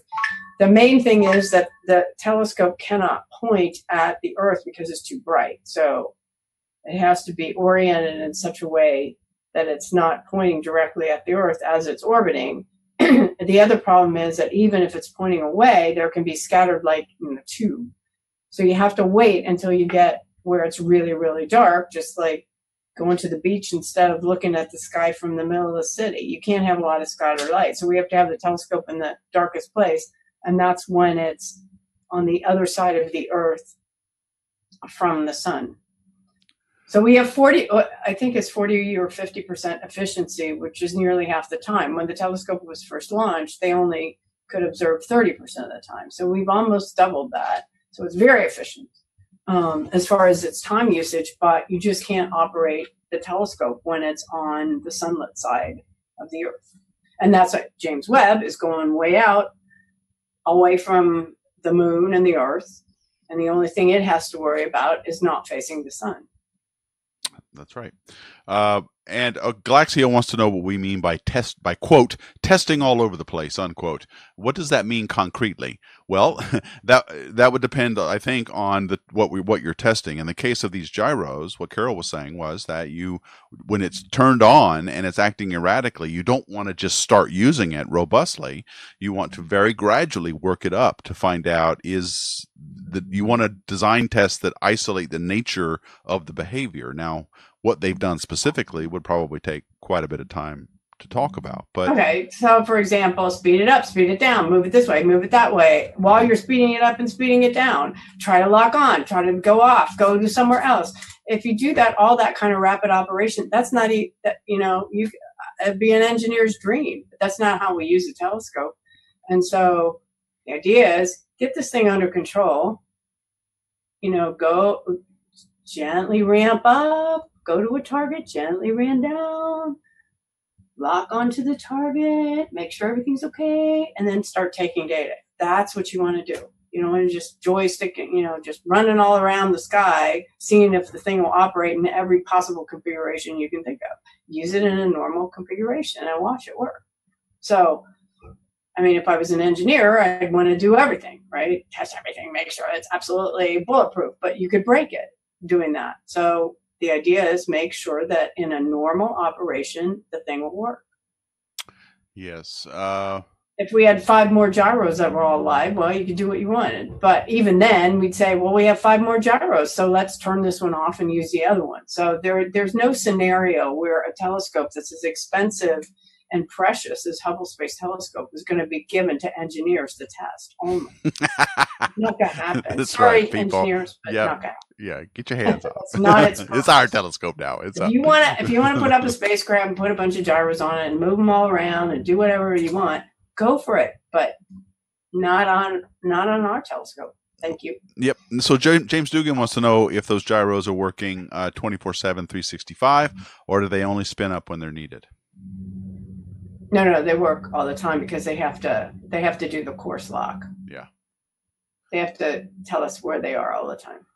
The main thing is that the telescope cannot point at the Earth because it's too bright. So it has to be oriented in such a way that it's not pointing directly at the Earth as it's orbiting. the other problem is that even if it's pointing away, there can be scattered light in the tube. So you have to wait until you get where it's really, really dark, just like going to the beach instead of looking at the sky from the middle of the city. You can't have a lot of scattered light. So we have to have the telescope in the darkest place. And that's when it's on the other side of the earth from the sun. So we have 40, uh, I think it's 40 or 50% efficiency, which is nearly half the time. When the telescope was first launched, they only could observe 30% of the time. So we've almost doubled that. So it's very efficient um, as far as its time usage, but you just can't operate the telescope when it's on the sunlit side of the Earth. And that's what James Webb is going way out, away from the moon and the Earth. And the only thing it has to worry about is not facing the sun. That's right. Uh, and uh, Galaxio wants to know what we mean by test by quote testing all over the place unquote. What does that mean concretely? Well, that that would depend, I think, on the what we what you're testing. In the case of these gyros, what Carol was saying was that you, when it's turned on and it's acting erratically, you don't want to just start using it robustly. You want to very gradually work it up to find out is that you want to design tests that isolate the nature of the behavior. Now, what they've done specifically would probably take quite a bit of time to talk about. But okay, so for example, speed it up, speed it down, move it this way, move it that way. While you're speeding it up and speeding it down, try to lock on, try to go off, go to somewhere else. If you do that, all that kind of rapid operation, that's not you know you it'd be an engineer's dream. But that's not how we use a telescope. And so the idea is get this thing under control. You know, go gently ramp up, go to a target, gently ran down, lock onto the target, make sure everything's okay, and then start taking data. That's what you want to do. You want to just joysticking, you know, just running all around the sky, seeing if the thing will operate in every possible configuration you can think of. Use it in a normal configuration and watch it work. So, I mean, if I was an engineer, I'd want to do everything, right? Test everything, make sure it's absolutely bulletproof, but you could break it doing that. So the idea is make sure that in a normal operation, the thing will work. Yes. Uh, if we had five more gyros that were all live, well, you could do what you wanted. But even then, we'd say, well, we have five more gyros, so let's turn this one off and use the other one. So there, there's no scenario where a telescope that's as expensive and precious as Hubble Space Telescope is going to be given to engineers to test only. not going to happen. That's Sorry, right, people. engineers, but Yeah. not going to yeah, get your hands off. It's not its it's our telescope now. It's If up. you want to, if you want to put up a spacecraft and put a bunch of gyros on it and move them all around and do whatever you want, go for it. But not on, not on our telescope. Thank you. Yep. So Ja- James Dugan wants to know if those gyros are working uh, 24/7 365 or do they only spin up when they're needed? No, no, they work all the time because they have to, they have to do the coarse lock. Yeah. They have to tell us where they are all the time.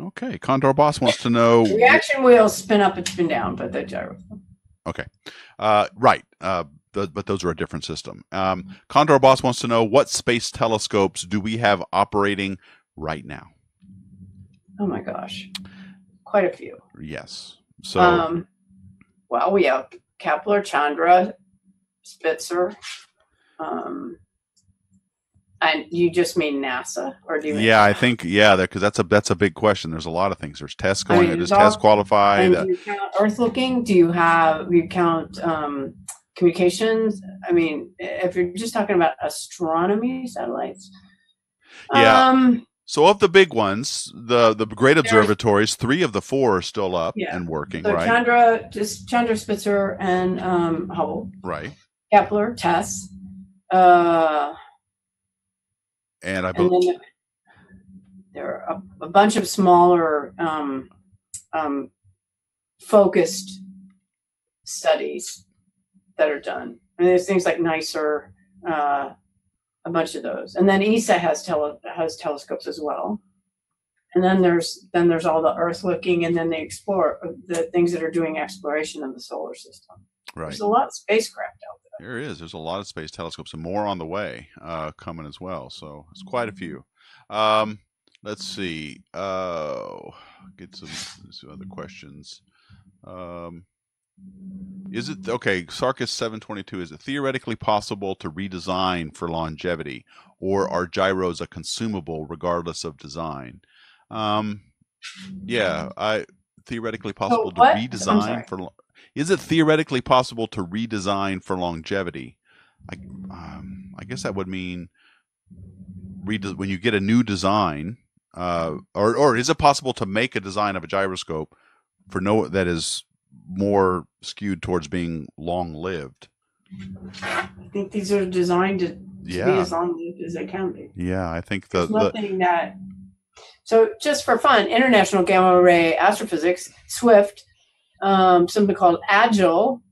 Okay. Condor Boss wants to know Reaction wheels spin up and spin down, but the gyro. uh, right. Uh, th- but those are a different system. Um, Condor Boss wants to know what space telescopes do we have operating right now? Oh my gosh, quite a few. Yes. So um, well, we have Kepler, Chandra, Spitzer. Um, and you just mean NASA, or do you? mean- yeah, I think yeah, because that's a that's a big question. There's a lot of things. There's tests I going. mean, does TESS qualify? And The- do you count Earth looking? Do you have you count um, communications? I mean, if you're just talking about astronomy satellites, Yeah. Um, So of the big ones, the the great observatories, three of the four are still up Yeah. and working, so right? Chandra, just Chandra, Spitzer, and um, Hubble, right. Kepler, TESS. Uh, And I and believe then there are a, a bunch of smaller um, um, focused studies that are done. I mean, there's things like NICER, uh, a bunch of those, and then ESA has tele- has telescopes as well. And then there's then there's all the Earth looking, and then they explore the things that are doing exploration in the solar system. right. There's a lot of spacecraft out there. There is. There's a lot of space telescopes and more on the way uh, coming as well. So it's quite a few. Um, let's see. Uh, get some, some other questions. Um, is it okay? Sarkis seven twenty two. Is it theoretically possible to redesign for longevity, or are gyros a consumable regardless of design? Um, yeah, I theoretically possible to redesign for. Is it theoretically possible to redesign for longevity? I, um, I guess that would mean when you get a new design, uh, or or is it possible to make a design of a gyroscope for no that is more skewed towards being long lived? I think these are designed to, to be Yeah, as long lived as they can be. yeah. I think the, There's the that. So, just for fun, International Gamma Ray Astrophysics, SWIFT, um, something called AGILE,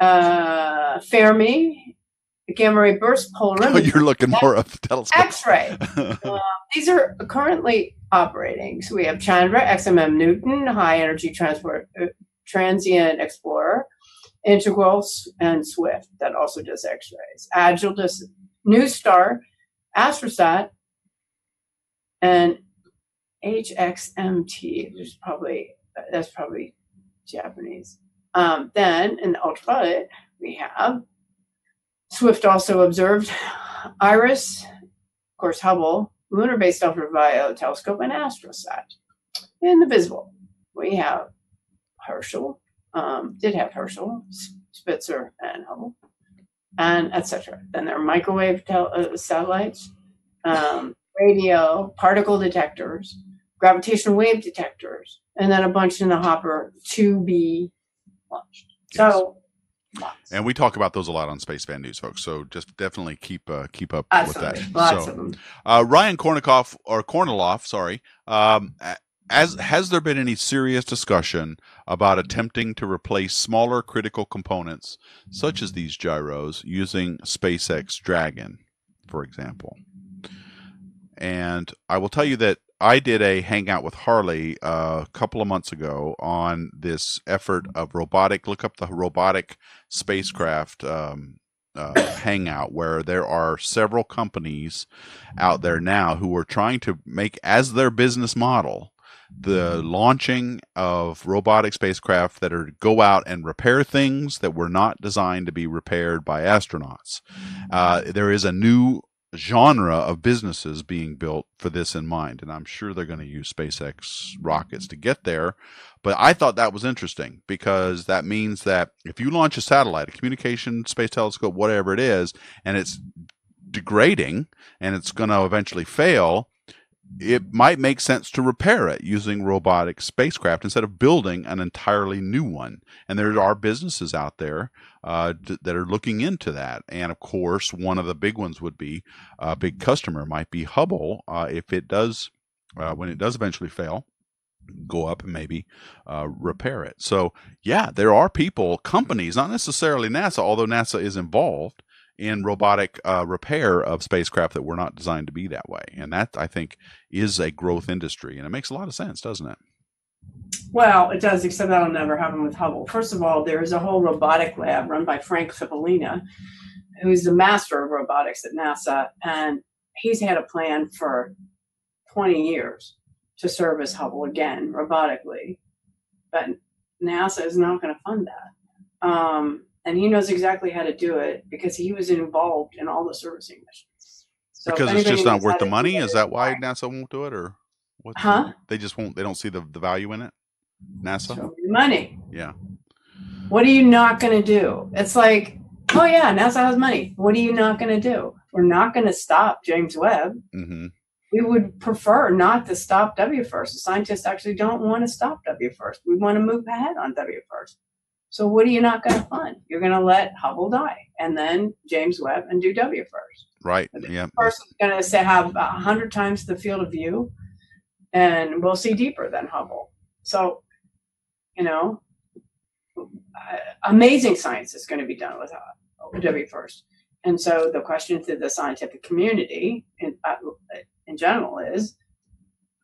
uh, Fermi, Gamma Ray Burst Polarimeter, Oh, you're looking more of the telescope. X-ray. These are currently operating. So we have Chandra, XMM Newton, High Energy Transport uh, Transient Explorer, Integral, and Swift that also does X-rays. Agile does NuSTAR, Astrosat, and HXMT. There's probably that's probably Japanese. Um, then in the ultraviolet we have Swift also observed Iris, of course Hubble, lunar-based ultraviolet telescope, and Astrosat. In the visible, we have Herschel, um, did have Herschel, Spitzer, and Hubble, and etc. Then there are microwave tel- uh, satellites, um, radio, particle detectors, gravitational wave detectors, and then a bunch in the hopper to be launched. So, lots. And we talk about those a lot on Space Fan News, folks. So just definitely keep uh, keep up Absolutely. with that. Lots So, of them. uh, Ryan Kornikoff or Korniloff, sorry. Um, as has there been any serious discussion about attempting to replace smaller critical components, such as these gyros, using SpaceX Dragon, for example? And I will tell you that I did a hangout with Harley uh, a couple of months ago on this effort of robotic. Look up the robotic spacecraft um, uh, hangout, where there are several companies out there now who are trying to make as their business model the launching of robotic spacecraft that are to go out and repair things that were not designed to be repaired by astronauts. Uh, there is a new genre of businesses being built for this in mind, and I'm sure they're going to use SpaceX rockets to get there. But I thought that was interesting because that means that if you launch a satellite, a communication space telescope, whatever it is, and it's degrading and it's going to eventually fail, it might make sense to repair it using robotic spacecraft instead of building an entirely new one. And there are businesses out there uh, that are looking into that. And of course, one of the big ones would be a big customer might be Hubble uh, if it does uh, when it does eventually fail. Go up and maybe uh, repair it. So, yeah, there are people, companies, not necessarily NASA, although NASA is involved in robotic uh, repair of spacecraft that were not designed to be that way. And that, I think, is a growth industry. And it makes a lot of sense, doesn't it? Well, it does, except that'll never happen with Hubble. First of all, there is a whole robotic lab run by Frank Cepollina, who's the master of robotics at NASA, and he's had a plan for 20 years to service Hubble again robotically. But NASA is not going to fund that. Um, and he knows exactly how to do it because he was involved in all the servicing missions. So because it's just not worth the money. Is that why. NASA won't do it, or what? Huh? They just won't. They don't see the, the value in it. NASA. Show me money. Yeah. What are you not going to do? It's like, oh yeah, NASA has money. What are you not going to do? We're not going to stop James Webb. hmm We would prefer not to stop WFIRST. The scientists actually don't want to stop WFIRST. We want to move ahead on W first. So what are you not going to fund? You're going to let Hubble die, and then James Webb and do WFIRST. Right. Yeah. First is going to say have a hundred times the field of view, and we'll see deeper than Hubble. So, you know, uh, amazing science is going to be done with uh, WFIRST. And so the question to the scientific community in, uh, in general is,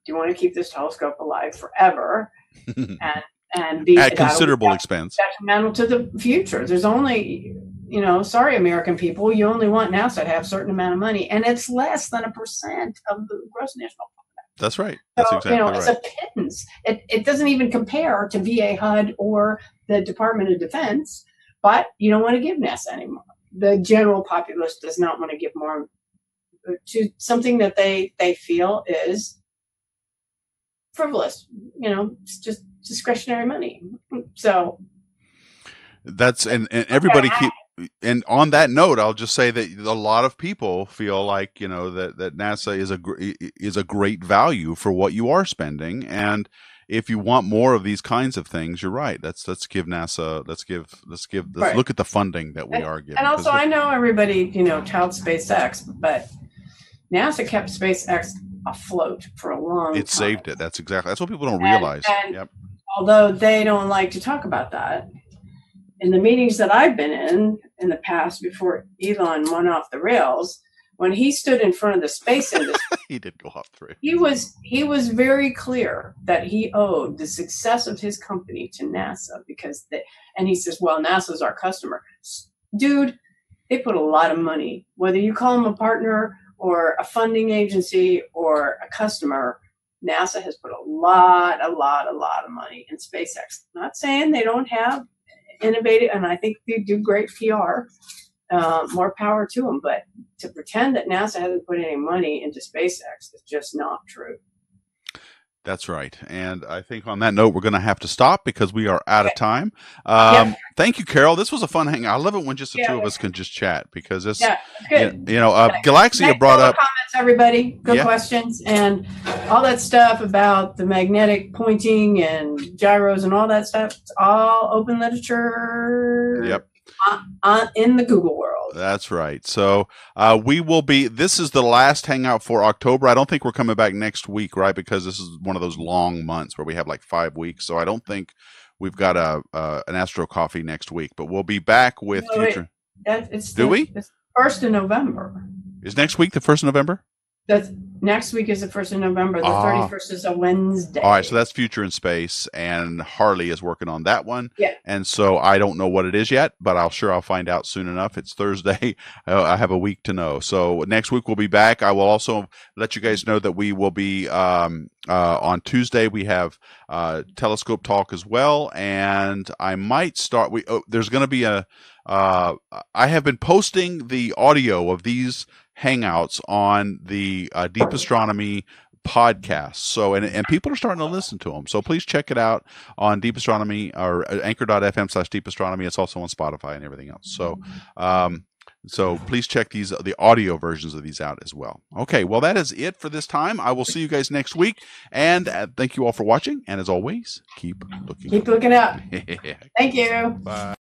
do you want to keep this telescope alive forever and and be At considerable expense. detrimental to the future. There's only, you know, sorry, American people, you only want NASA to have a certain amount of money, and it's less than a percent of the gross national product That's right. That's so, exactly you know, right. it's a pittance. It, it doesn't even compare to VA HUD or the Department of Defense, but you don't want to give NASA anymore. The general populace does not want to give more uh, to something that they, they feel is frivolous. You know, it's just discretionary money. So that's and, and everybody keep and on that note, I'll just say that a lot of people feel like you know that that NASA is a is a great value for what you are spending, and if you want more of these kinds of things, you're right. Let's let's give NASA let's give let's give let's right. look at the funding that we and, are getting. And also, I know everybody you know touts SpaceX, but NASA kept SpaceX afloat for a long. It time. saved it. That's exactly that's what people don't realize. And, yep. Although they don't like to talk about that, in the meetings that I've been in in the past before Elon went off the rails, when he stood in front of the space industry, he did go off rails. He was he was very clear that he owed the success of his company to NASA because they, and he says, "Well, NASA's our customer." Dude, they put a lot of money, whether you call them a partner or a funding agency or a customer. NASA has put a lot, a lot, a lot of money in SpaceX. Not saying they don't have innovative, and I think they do great PR. Uh, more power to them. But to pretend that NASA hasn't put any money into SpaceX is just not true. That's right. And I think on that note, we're going to have to stop because we are out of time. Um, yeah. Thank you, Carol. This was a fun hang. I love it when just the yeah, two of us can just chat because this, yeah, good. You, know, uh, Galaxia brought up comments, everybody, good questions, and all that stuff about the magnetic pointing and gyros and all that stuff. It's all open literature. Yep. On, on, in the Google world. That's right. So uh, we will be. This is the last hangout for October. I don't think we're coming back next week, right? Because this is one of those long months where we have like five weeks. So I don't think we've got a uh, an Astro Coffee next week. But we'll be back with no, future. That, it's Do the, we? It's first of November. Is next week the first of November? That's next week is the first of November. The ah. thirty first is a Wednesday. All right, so that's Future in Space, and Harley is working on that one. Yeah. And so I don't know what it is yet, but I'll sure I'll find out soon enough. It's Thursday. I have a week to know. So next week we'll be back. I will also let you guys know that we will be um, uh, on Tuesday. We have uh, Telescope Talk as well, and I might start. We oh, there's going to be a. Uh, I have been posting the audio of these hangouts on the uh, Deep Astronomy podcast. So, and, and people are starting to listen to them. So please check it out on Deep Astronomy or uh, anchor.fm slash Deep Astronomy. It's also on Spotify and everything else. So, um, so please check these the audio versions of these out as well. Okay, well that is it for this time. I will see you guys next week, and uh, thank you all for watching. And as always, keep looking. Keep looking up. Thank you. Bye.